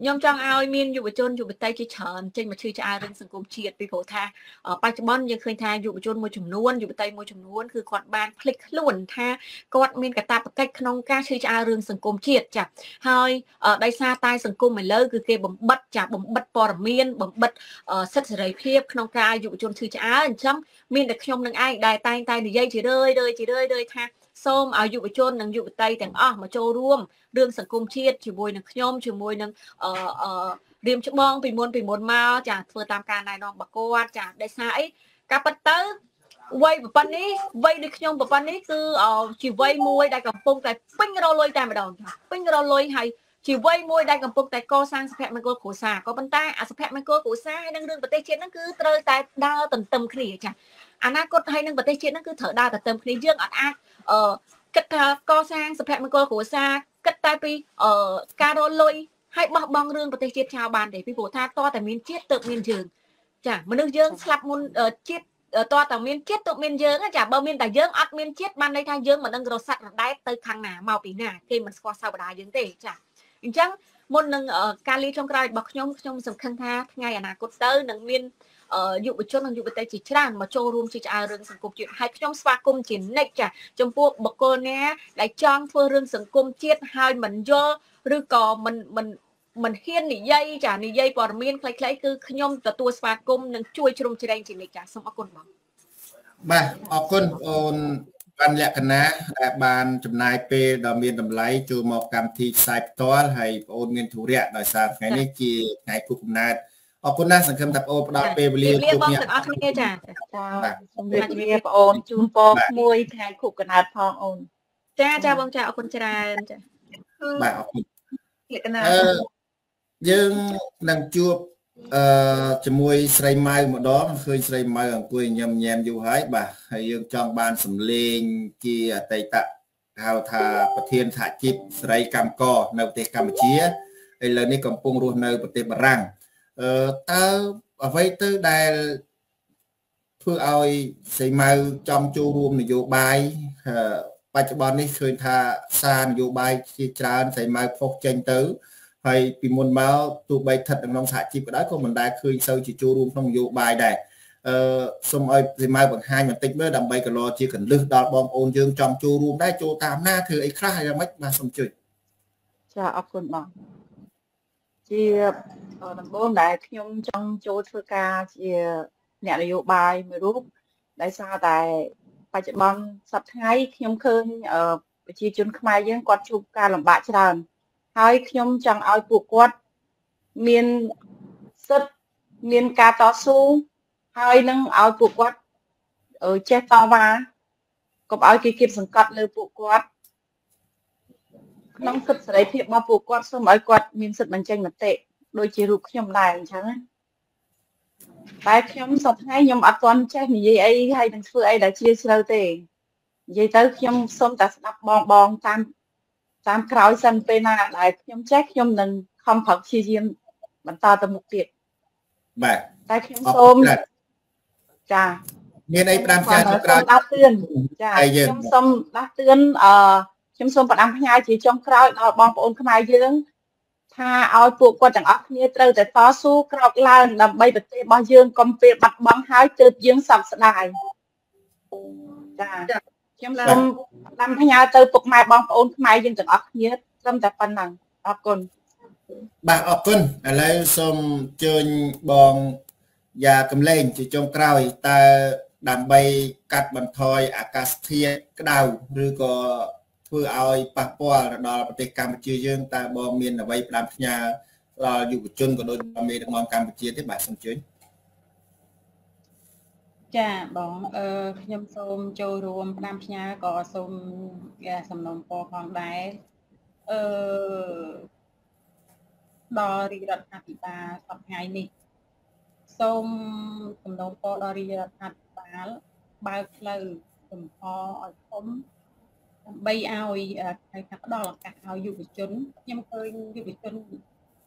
ខ្ញុំចង់ឲ្យមានយុវជនយុវតីជាច្រើនចេញមកឈឺឆ្អែរឿងសង្គមជាតិពីព្រោះថាបច្ចុប្បន្នយើងឃើញថាយុវជនមួយចំនួនយុវតីមួយចំនួនគឺគាត់បានភ្លេចខ្លួនថាគាត់មានកាតព្វកិច្ចក្នុងការឈឺឆ្អែរឿងសង្គមជាតិចាហើយដោយសារតែសង្គមឥឡូវគឺគេបំបិតចាបំបិតព័ត៌មានបំបិតសិទ្ធិសេរីភាពក្នុងការយុវជនឈឺឆ្អែអញ្ចឹងមានតែខ្ញុំនឹងឯងដែលតែងតែនិយាយជារឿយរឿយជារឿយរឿយថាសូមឲ្យយុវជននិងយុវតីទាំងអស់មកចូលរួមរឿងសង្គមជាតិជាមួយនឹងខ្ញុំជាមួយនឹងអឺអឺរៀមច្បងពីមុនពីមុនមកចាធ្វើតាមការណែនាំបកគាត់ចាដោយសារអីការប៉ັດទៅវ័យប្រព័ន្ធនេះវ័យដូចខ្ញុំប្រព័ន្ធនេះគឺជាវ័យមួយដែលកំពុងតែពេញរលុយតែម្ដងពេញរលុយហើយ ជាវ័យមួយដែលកំពុងតែកសាងសុភមង្គលគ្រួសារក៏ប៉ុន្តែអាសុភមង្គលគ្រួសារហើយនឹងរឿងប្រទេសជាតិហ្នឹងគឺត្រូវតែដើរទន្ទឹមគ្នាចាអនាគតហើយនឹងប្រទេសជាតិហ្នឹងគឺត្រូវដើរទន្ទឹមគ្នាយើងអត់អាចអឺគិតថាកសាងសុភមង្គលគ្រួសារគិតតែពីអឺការរលុយហើយបោះបង់រឿងប្រទេសជាតិចោលបានទេពីព្រោះថាតតែមានជាតិទៅមានយើងចាមនុស្សយើងស្លាប់មុនជាតិតើតើមានជាតិទៅមានយើងចាបើមានតែយើងអត់មានជាតិបានន័យថាយើងមិនដឹងរស័ក្តិរដែតទៅខាងណាមកពីណាគេមិនស្គាល់សវតាយើងទេចា អញ្ចឹងមុននឹងការលីចុងក្រោយរបស់ខ្ញុំខ្ញុំសង្ឃឹមថាថ្ងៃអនាគតទៅនឹងមានយុវជននិងយុវតីជាច្រើនមកចូលរួមជាឆ្អើរឿងសង្គមជាតិហើយខ្ញុំស្វាគមន៍ជានិច្ចចាចំពោះបុគ្គលណាដែលចង់ធ្វើរឿងសង្គមជាតិហើយមិនយល់ឬក៏មិនមិនមិនហ៊ាននិយាយចានិយាយព័ត៌មានខ្លីៗគឺខ្ញុំទទួលស្វាគមន៍និងជួយជ្រោមជ្រែងជានិច្ចចាសូមអរគុណបងបាទអរគុណអូន បានលក្ខណៈដែលបានចំណាយពេលដ៏មានតម្លៃចូលមកកម្មវិធីផ្សាយផ្ទាល់ហើយបងអូនមានធុរៈដោយសារថ្ងៃនេះជាថ្ងៃពុកកំណើតអរគុណណាស់សង្ឃឹមថាបងអូនផ្ដល់ពេលវេលាជួបគ្នាទាំងអស់គ្នាចាចាសូមជម្រាបបងអូនជូនពរមួយថ្ងៃពុកកំណើតផងអូនចាចាបងចាអរគុណច្រើនចាបាទអរគុណលក្ខណៈយើងនឹងជួប អឺជាមួយស្រីម៉ៅម្ដងឃើញស្រីម៉ៅអង្គុយញ៉ាំញ៉ាំយូរហើយបាទហើយយើងចង់បានសម្លេងជាអតីតហៅថាប្រធានសហជីពស្រីកម្មកនៅប្រទេសកម្ពុជាឥឡូវនេះកំពុងរស់នៅប្រទេសបារាំងអឺតើអ្វីទៅដែលធ្វើឲ្យស្រីម៉ៅចង់ចូលរួមនយោបាយបច្ចុប្បន្ននេះឃើញថាសារនយោបាយជាច្រើនស្រីម៉ៅផុសចេញទៅ ហើយពីមុនមកទោះបីស្ថិតក្នុងសហជីពក៏ដោយក៏មិនដែលឃើញសូវជាចូលរួមក្នុងនយោបាយដែរអឺសូមឲ្យសេម៉ៅបង្ហាញបន្តិចមើលដើម្បីកលជាកលឹះដល់បងប្អូនយើងចង់ចូលរួមដែរចូលតាមណាធ្វើអីខ្លះហើយយ៉ាងម៉េចបាទសូមជួយចាអរគុណបងជាដំបូងដែលខ្ញុំចង់ចូលធ្វើការជាអ្នកនយោបាយមួយរូបដោយសារតែបច្ចុប្បន្នសប្តាហ៍ថ្ងៃខ្ញុំឃើញប្រជាជនខ្មែរយើងគាត់ជួបការលំបាកច្រើន ហើយខ្ញុំចង់ឲ្យពួកគាត់មានសិទ្ធមានការតស៊ូហើយនឹងឲ្យពួកគាត់ចេះតវ៉ាកុំឲ្យគេគៀបសង្កត់លើពួកគាត់ក្នុងសិទ្ធិសេរីភាពរបស់ពួកគាត់សូមឲ្យគាត់មានសិទ្ធិបញ្ចេញមតិដូចជារូបខ្ញុំដែរអញ្ចឹងតែខ្ញុំសប្តាហ៍ខ្ញុំអត់ទាន់ចេះនិយាយអីហើយនឹងធ្វើអីដែលជាជ្រៅទេនិយាយទៅខ្ញុំសូមតែស្ដាប់បងបងតាម តាមក្រោយសិនពេលណាដែលខ្ញុំចេះខ្ញុំនឹងខំប្រឹងព្យាយាមបន្តទៅមុខទៀតបាទតែខ្ញុំសូមចាមានអីផ្ដាំផ្ញើចុងក្រោយដាស់តឿនចាខ្ញុំសូមដាស់តឿនអឺខ្ញុំសូមផ្ដាំផ្ញើជាចុងក្រោយដល់បងប្អូនខ្មែរយើងថាឲ្យពួកគាត់ទាំងអស់គ្នាត្រូវតែតស៊ូក្រោកឡើងដើម្បីប្រទេសរបស់យើងកុំពេលបាត់បង់ហើយទើបយើងសោកស្ដាយចា ខ្ញុំសូមដាំផ្ញើទៅពុកម៉ែបងប្អូនខ្មែរយើងទាំងអស់គ្នាត្រឹមតែប៉ុណ្ណឹងអរគុណបាទអរគុណឥឡូវសូមអញ្ជើញបងយ៉ាកំលែងជាចុងក្រោយតើដើម្បីកាត់បន្ថយអាកាសធាតុក្តៅឬក៏ធ្វើឲ្យប៉ះពាល់ដល់ប្រទេសកម្ពុជាយើងតើបងមានអ្វីផ្ដាំផ្ញើដល់យុវជនក៏ដូចដល់មេដឹកនាំកម្ពុជាទេបាទសូមអញ្ជើញ ចាបងអឺខ្ញុំសូមចូលរួមផ្ដាំផ្ញើក៏សូមសំណូមពរផងដែរអឺដល់រាជរដ្ឋាភិបាលសប្តាហ៍នេះសូមសំណូមពរដល់រាជរដ្ឋាភិបាលបើកផ្លូវចំហឲ្យធំដើម្បីឲ្យហៅថាផ្ដល់ឱកាសឲ្យយុវជនខ្ញុំឃើញយុវជន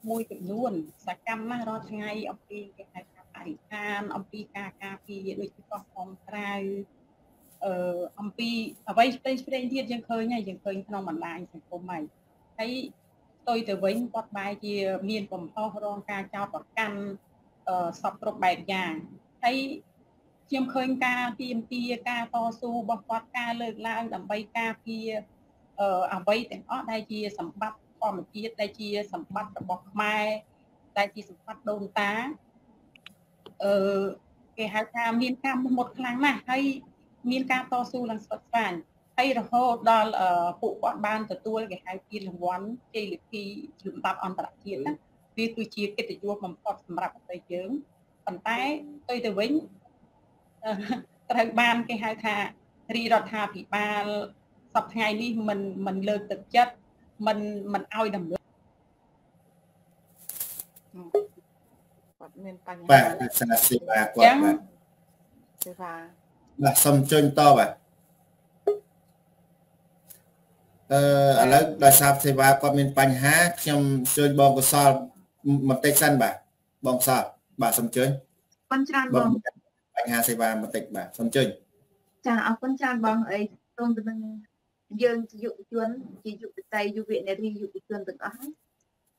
មួយចំនួនសកម្មណាស់រាល់ថ្ងៃអំពីគេហៅថា បរិស្ថានអំពីការការពារដូចជាកោះកុំក្រៅអឺអំពីអ្វីផ្សេងផ្សេងទៀតយើងឃើញហើយយើងឃើញក្នុងបណ្ដាញសង្គមហើយហើយផ្ទុយទៅវិញគាត់បែរជាមានកំហុសរងការចោទប្រកាន់អឺសពគ្រប់បែបយ៉ាងហើយខ្ញុំឃើញការទៀមទាការតស៊ូរបស់គាត់ការលើកឡើងដើម្បីការពារអឺអ្វីទាំងអស់ដែលជាសម្បត្តិធម្មជាតិដែលជាសម្បត្តិរបស់ខ្មែរដែលជាសម្បត្តិដូនតា អឺគេហៅថាមានការមុតខ្លាំងណាស់ហើយមានការតស៊ូឡើងស្វិតស្វាញហើយរហូតដល់ពួកគាត់បានទទួលគេហៅពានរង្វាន់ជ័យលាភីលំដាប់អន្តរជាតិណាវាគឺជាកិត្តិយសបំផុតសម្រាប់ប្រទេសយើងប៉ុន្តែទៅទៅវិញត្រូវបានគេហៅថារីរដ្ឋាភិបាលសប្តាហ៍នេះមិនមិនលើកទឹកចិត្តមិនមិនឲ្យតម្លៃគាត់ មានបញ្ហាបាទសាសនាសេវាគាត់បាទសេវាបាទសុំជើញតបាទអឺឥឡូវដោយសារសេវាគាត់មានបញ្ហាខ្ញុំជើញបងកសលបន្តិចសិនបាទបងកសលបាទសូមជើញបងច្រើនបងបញ្ហាសេវាបន្តិចបាទសូមជើញចាអរគុណច្រើនបងអីតងទៅនឹងយើងជាយុវជនជាយុវតីយុវនារីយុវជនទាំងអស់ហើយ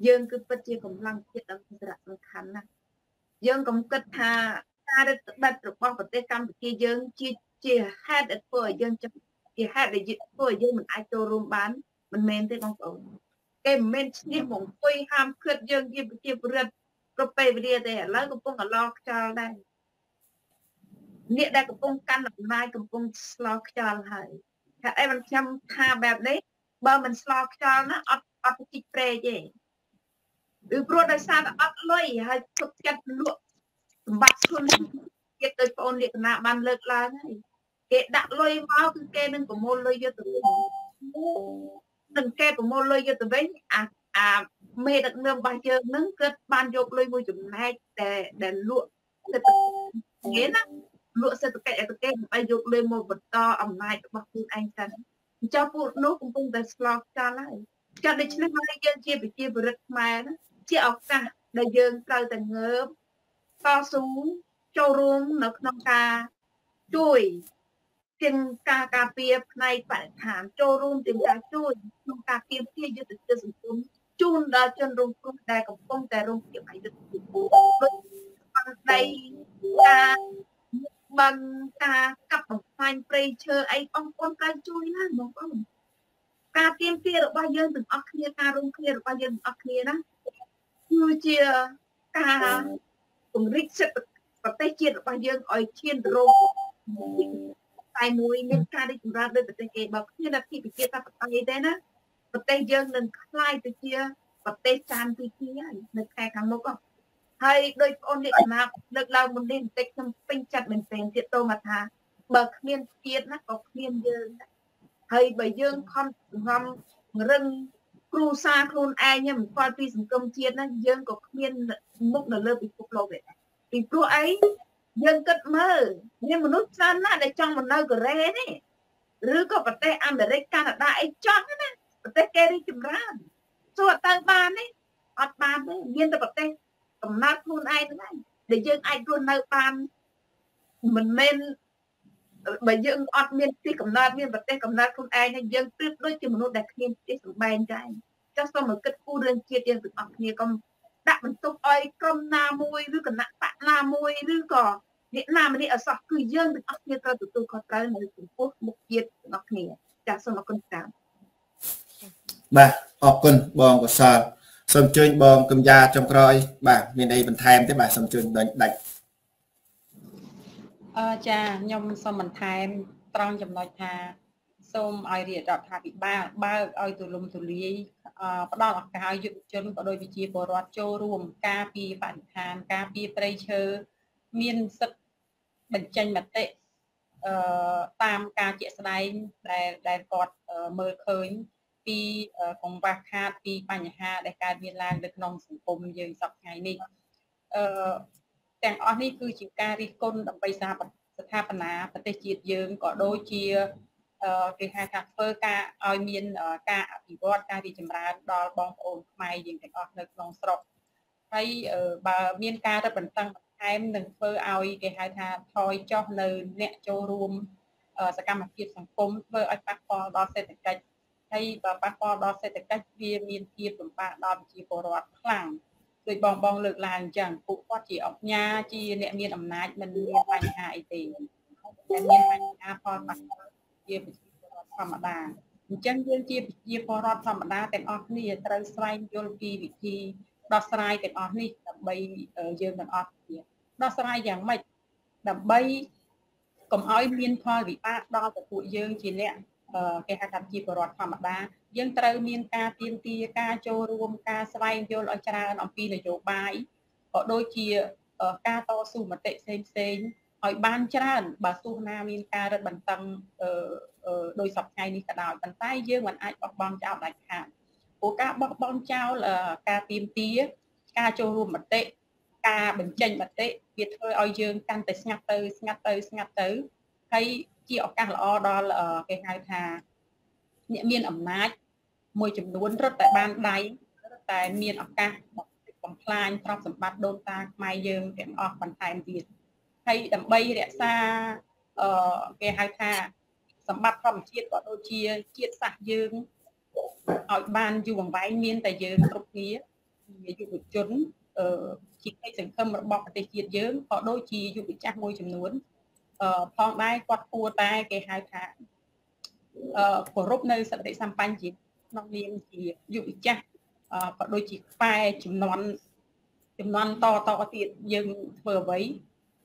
យើងគឺពិតជាកម្លាំងជាតិដ៏មានសារៈសំខាន់ណាស់ យើងកុំគិតថាការរឹតបន្តឹងរបស់ប្រទេសកម្ពុជាយើងជាជាហេតុដែលធ្វើឲ្យយើងជាហេតុដែលធ្វើឲ្យយើងមិនអាចចូលរួមបានមិនមែនទេបងប្អូនគេមិនមែនឈ្នះមកអង្គុយហាមឃាត់យើងជាប្រជាពលរដ្ឋគ្រប់ពេលវេលាទេឥឡូវកំពុងអឡោខ្យល់ដែរអ្នកដែលកំពុងកាន់អំណាចកំពុងស្លោខ្យល់ហើយថាអីមិនខ្ញុំថាបែបនេះបើមិនស្លោខ្យល់ណាអត់អត់ជីកព្រែកទេ ឬព្រោះដោយសារតែអត់លុយហើយទុកចិត្តលក់សម្បត្តិខ្លួនទៀតដោយបងលក្ខណៈបានលើកឡើងហើយគេដាក់លុយមកគឺគេនឹងប្រមូលលុយយកទៅវិញនឹងគេប្រមូលលុយយកទៅវិញអាអាមេដឹកនាំរបស់យើងនឹងគឺបានយកលុយមួយចំណែកដែលដែលលក់ទៅគេណាលក់សេដ្ឋកិច្ចអតិថិជនដើម្បីយកលុយមកបន្តអំណាចរបស់ខ្លួនឯងទៅអញ្ចឹងពួកនោះកំពុងតែស្លោកចាល់ហើយចាដូច្នេះហើយយើងជាប្រជាពលរដ្ឋខ្មែរ ជាឱកាសដែលយើងត្រូវតែងើបតស៊ូចូលរួមនៅក្នុងការជួយទាំងការការពារផ្នែកបរិស្ថានចូលរួមទាំងការជួយក្នុងការពារជាយុទ្ធសាស្ត្រសង្គមជូនដល់ជនរងគ្រោះដែលកំពុងតែរងភាពអយុត្តិធម៌ដូចបណ្ដៃការបានការកាប់បំផ្លាញព្រៃឈើអីបងប្អូនត្រូវជួយណាបងប្អូនការទៀមទារបស់យើងទាំងអស់គ្នាការរួមគ្នារបស់យើងទាំងអស់គ្នាណា គឺជាការពង្រីកសិទ្ធិប្រទេសជាតិរបស់យើងឲ្យឈានទៅរកតែមួយមានការរីកចម្រើនដោយប្រទេសគេបើគ្មានអធិបតេយ្យបតេយ្យទេណាប្រទេសយើងនឹងคล้ายទៅជាប្រទេសចានទី2ហើយនៅខែខាងមុខហើយដោយបងអូននេះកណាលើកឡើងមុននេះបន្តិចខ្ញុំពេញចិត្តមែនទែនទៀតតោមកថាបើគ្មានជាតិណាក៏គ្មានយើងដែរហើយបើយើងខំសង្ងំរឹង គ្រូសាខ្លួនឯងមិនខ្វល់ពីសង្គមជាតិណាយើងក៏គ្មានមុខនៅលើពិភពលោកដែរពីព្រោះអីយើងគិតមើលមានមនុស្សច្រើនណាស់ដែលចង់មកនៅកូរ៉េនេះឬក៏ប្រទេសអាមេរិកកាណាដាអីចង់ណាប្រទេសគេរីចម្រើនសួរទៅបានទេអត់បានទេមានតែប្រទេសកំណត់ខ្លួនឯងហ្នឹងដែលយើងអាចរស់នៅបានមិនមែន បើយើងអត់មានទីកំណត់មានប្រទេសកំណត់ខ្លួនឯងហើយយើងប្រៀបដូចជាមនុស្សដែលគ្មានទីសម្បែងចា៎ចុះសូមមកគិតគូររឿងជាតិយើងទាំងអស់គ្នាកុំដាក់បន្ទុកឲ្យក្រុមណាមួយឬគណៈបកណាមួយឬក៏អ្នកណាម្នាក់អសោះគឺយើងទាំងអស់គ្នាត្រូវទទួលខុសត្រូវនៅចំពោះមុខជាតិទាំងអស់គ្នាចាសសូមអរគុណច្រើនបាទអរគុណបងកសលសូមអញ្ជើញបងកំយ៉ាចុងក្រោយបាទមានអីបន្ថែមទេបាទសូមអញ្ជើញដាច់ អឺចាខ្ញុំសូមបន្ថែមត្រង់ចំណុចថាសូមឲ្យរាជរដ្ឋាភិបាលបើកឲ្យទូលំទូលាយផ្ដល់ឱកាសឲ្យយុវជនក៏ដូចវិជាពលរដ្ឋចូលរួមការពីបរិស្ថានការពីប្រៃឈើមានសិទ្ធិបញ្ចេញមតិអឺតាមការជាក់ស្ដែងដែលដែលគាត់មើលឃើញពីកង្វះខាតពីបញ្ហាដែលកើតមានឡើងនៅក្នុងសង្គមយើងសប្តាហ៍នេះអឺ ទាំងអស់នេះគឺជាការរិះគន់ដើម្បីស្ថាបនាប្រទេសជាតិយើងក៏ដូចជាគេហៅថាធ្វើការឲ្យមានការអភិវឌ្ឍការរីកចម្រើនដល់បងប្អូនខ្មែរយើងទាំងអស់នៅក្នុងស្រុកហើយបើមានការរឹតបន្តឹងបន្ថែមនឹងធ្វើឲ្យគេហៅថាថយចុះនៅអ្នកចូលរួមសកម្មភាពសង្គមធ្វើឲ្យប៉ះពាល់ដល់សេដ្ឋកិច្ចហើយបើប៉ះពាល់ដល់សេដ្ឋកិច្ចវាមានភាពលំបាកដល់ប្រជាពលរដ្ឋខ្លាំង ដូចបងបងលើកឡើងអញ្ចឹងពួកគាត់ជាអង្គការជាអ្នកមានអំណាចមិនមានបញ្ហាអីទេតែមានបញ្ហាផលប៉ះពាល់ជាប្រជាពលរដ្ឋធម្មតាអញ្ចឹងយើងជាប្រជាពលរដ្ឋធម្មតាទាំងអស់គ្នាត្រូវស្វែងយល់ពីវិធីដោះស្រាយទាំងអស់នេះដើម្បីយើងទាំងអស់គ្នាដោះស្រាយយ៉ាងម៉េចដើម្បីកុំឲ្យមានផលវិបាកដល់ទៅពួកយើងជាអ្នក គេហៅថាជាពលរដ្ឋធម្មតាយើងត្រូវមានការទៀមទាការចូលរួមការស្វែងយល់ឲ្យច្រើនអំពីនយោបាយក៏ដូចជាការតស៊ូមតិផ្សេងផ្សេងឲ្យបានច្រើនបើទោះណាមានការរឹតបន្តឹងដោយសពថ្ងៃនេះក៏ដោយប៉ុន្តែយើងមិនអាចបោះបង់ចោលដាច់ខាតព្រោះការបោះបង់ចោលការទៀមទាការចូលរួមមតិការបញ្ចេញមតិវាធ្វើឲ្យយើងកាន់តែស្ងាត់ទៅស្ងាត់ទៅស្ងាត់ទៅ ហើយជាឱកាសល្អដល់គេហៅថាអ្នកមានអំណាចមួយចំនួនរត់តែបានដៃរត់តែមានឱកាសបំផ្លាញទ្រព្យសម្បត្តិដូនតាខ្មែរយើងទាំងអស់បន្ថែមទៀតហើយដើម្បីរក្សាអឺគេហៅថាសម្បត្តិធម្មជាតិក៏ដូចជាជាតិសាសន៍យើងឲ្យបានយូរអង្វែងមានតែយើងគ្រប់គ្នាជាយុវជនអឺជាកិច្ចសង្ឃឹមរបស់ប្រទេសជាតិយើងក៏ដូចជាយុវចាស់មួយចំនួនអឺ ផងដែរគាត់គួរតែគេហៅថាអឺគោរពនៅសតិសម្បញ្ញជាក្នុងនាមជាយុវចាស់អឺក៏ដូចជាខ្សែចំនួនចំនួនតតទៀតយើងធ្វើអ្វី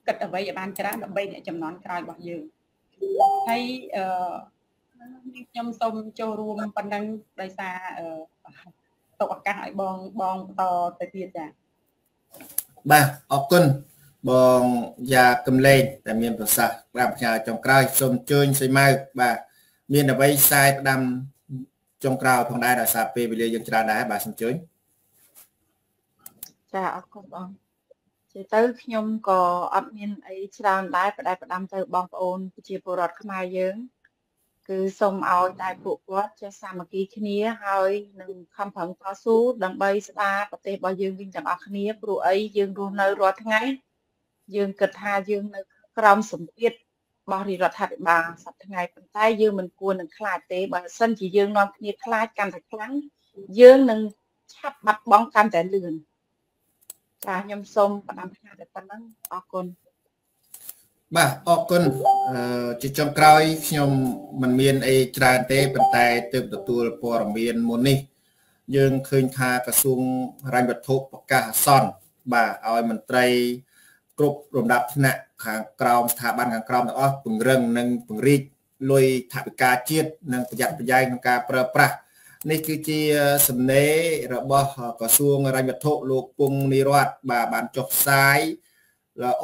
គិតអ្វីឲ្យបានច្រើនដើម្បីអ្នកចំនួនក្រោយរបស់យើងហើយអឺខ្ញុំសូមចូលរួមប៉ុណ្ណឹងដោយសារអឺទុកឱកាសឲ្យបងបងបន្តទៅទៀតចា៎បាទអរគុណ បងយ៉ាកំលេងតែមានប្រសាសន៍ប្រាប់ផ្ញើចុងក្រោយសូមអញ្ជើញសីម៉ៅបាទមានអ្វីខ្សែផ្ដាំចុងក្រោយផងដែរដោយសារពេលវេលាយើងច្រើនដែរបាទសូមអញ្ជើញចាអរគុណបងជាទៅខ្ញុំក៏អត់មានអីច្រើនដែរបដែផ្ដាំទៅបងប្អូនប្រជាពលរដ្ឋខ្មែរយើង គឺសូមឲ្យតែពួកគាត់ចេះសាមគ្គីគ្នាហើយនឹងខំប្រឹងតស៊ូដើម្បីស្ដារប្រទេសរបស់យើងវិញទាំងអស់គ្នាព្រោះអីយើងរស់នៅរាល់ថ្ងៃ យើងគិតថាយើងនៅក្រោមសម្ពាធរបស់រដ្ឋាភិបាលសប្តាហ៍ថ្ងៃប៉ុន្តែយើងមិនគួរនឹងខ្លាចទេបើសិនជាយើងនាំគ្នាខ្លាចកាន់តែខ្លាំងយើងនឹងឆាប់បាត់បង់កាន់តែលឿនចាខ្ញុំសូមផ្ដាំផ្ញើតែប៉ុណ្្នឹងអរគុណបាទអរគុណអឺជាចុងក្រោយខ្ញុំមិនមានអីច្រើនទេប៉ុន្តែទើបទទួលព័ត៌មានមុននេះ យើងឃើញថាក្រសួងហិរញ្ញវត្ថុប្រកាសអាសន្នបាទឲ្យមន្ត្រី គ្រប់រំដាប់ថ្នាក់ខាងក្រោមស្ថាប័នខាងក្រោមទាំងអស់ពង្រឹងនិងពង្រីកលុយថវិកាជាតិនិងប្រយ័ត្នប្រយែងក្នុងការប្រើប្រាស់នេះគឺជាសំណេររបស់ក្រសួងរញ្ញវត្ថុលោកពងនិរតបាទបានចុះផ្សាយ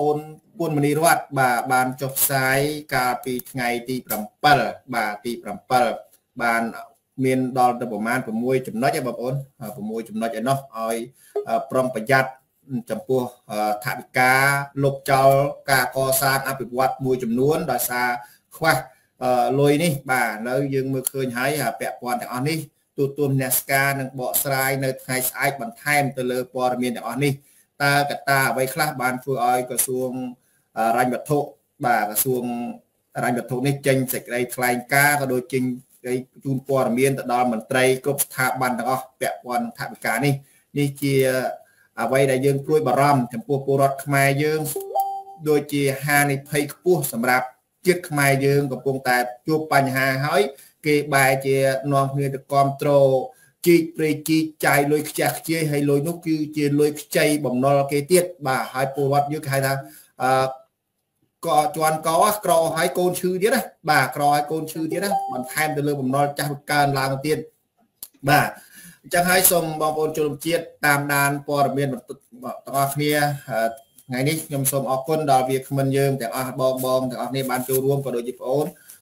អូនពួនមនីរតបាទបានចុះផ្សាយកាលពីថ្ងៃទី7បាទទី7បានមានដល់ទៅប្រមាណ6ចំណុចឯបងប្អូន6ចំណុចឯនោះឲ្យប្រុងប្រយ័ត្ន ចំពោះថាវិការលុបចោលការកសាងអភិវឌ្ឍមួយចំនួនដោយសារខ្វះលុយនេះបាទនៅយើងមើលឃើញហើយពាក់ព័ន្ធទាំងអស់នេះទូទួលអ្នកស្ការនឹងបកស្រាយនៅថ្ងៃស្អែកបន្ថែមទៅលើព័ត៌មានទាំងអស់នេះតើកត្តាអ្វីខ្លះបានធ្វើឲ្យក្រសួងរញ្ញវត្ថុបាទក្រសួងរញ្ញវត្ថុនេះចេញសេចក្តីថ្លែងការណ៍ក៏ដូចចេញគេជូនព័ត៌មានទៅដល់មន្ត្រីគ្រប់ស្ថាប័នទាំងអស់ពាក់ព័ន្ធថវិកានេះនេះជា អ្វីដែលយើងព្រួយបារម្ភចំពោះពលរដ្ឋខ្មែរយើងដូចជាហានិភ័យខ្ពស់សម្រាប់ជាតិខ្មែរយើងកំពុងតែជួបបញ្ហាហើយ គេបែរជានាំគ្នាទៅគ្រប់គ្រងជីកព្រៃជីកចាយលុយខ្ជះខ្ជាយហើយលុយនោះគឺជាលុយខ្ចីបំណុលគេទៀតបាទហើយពលរដ្ឋយើងគេហៅថាអឺក៏ជន់កក្រឲ្យកូនឈឺទៀតណាបាទក្រឲ្យកូនឈឺទៀតណាបន្ថែមទៅលើបំណុលចាស់កើនឡើងទៀតបាទ អញ្ចឹងហើយសូមបងប្អូនជនជាតិតាមដានព័ត៌មានទាំងអស់គ្នាថ្ងៃនេះខ្ញុំសូមអរគុណដល់វាគ្មិនយើងទាំងអស់បងបងទាំងអស់គ្នាបានចូលរួមក៏ដូចជាបងប្អូន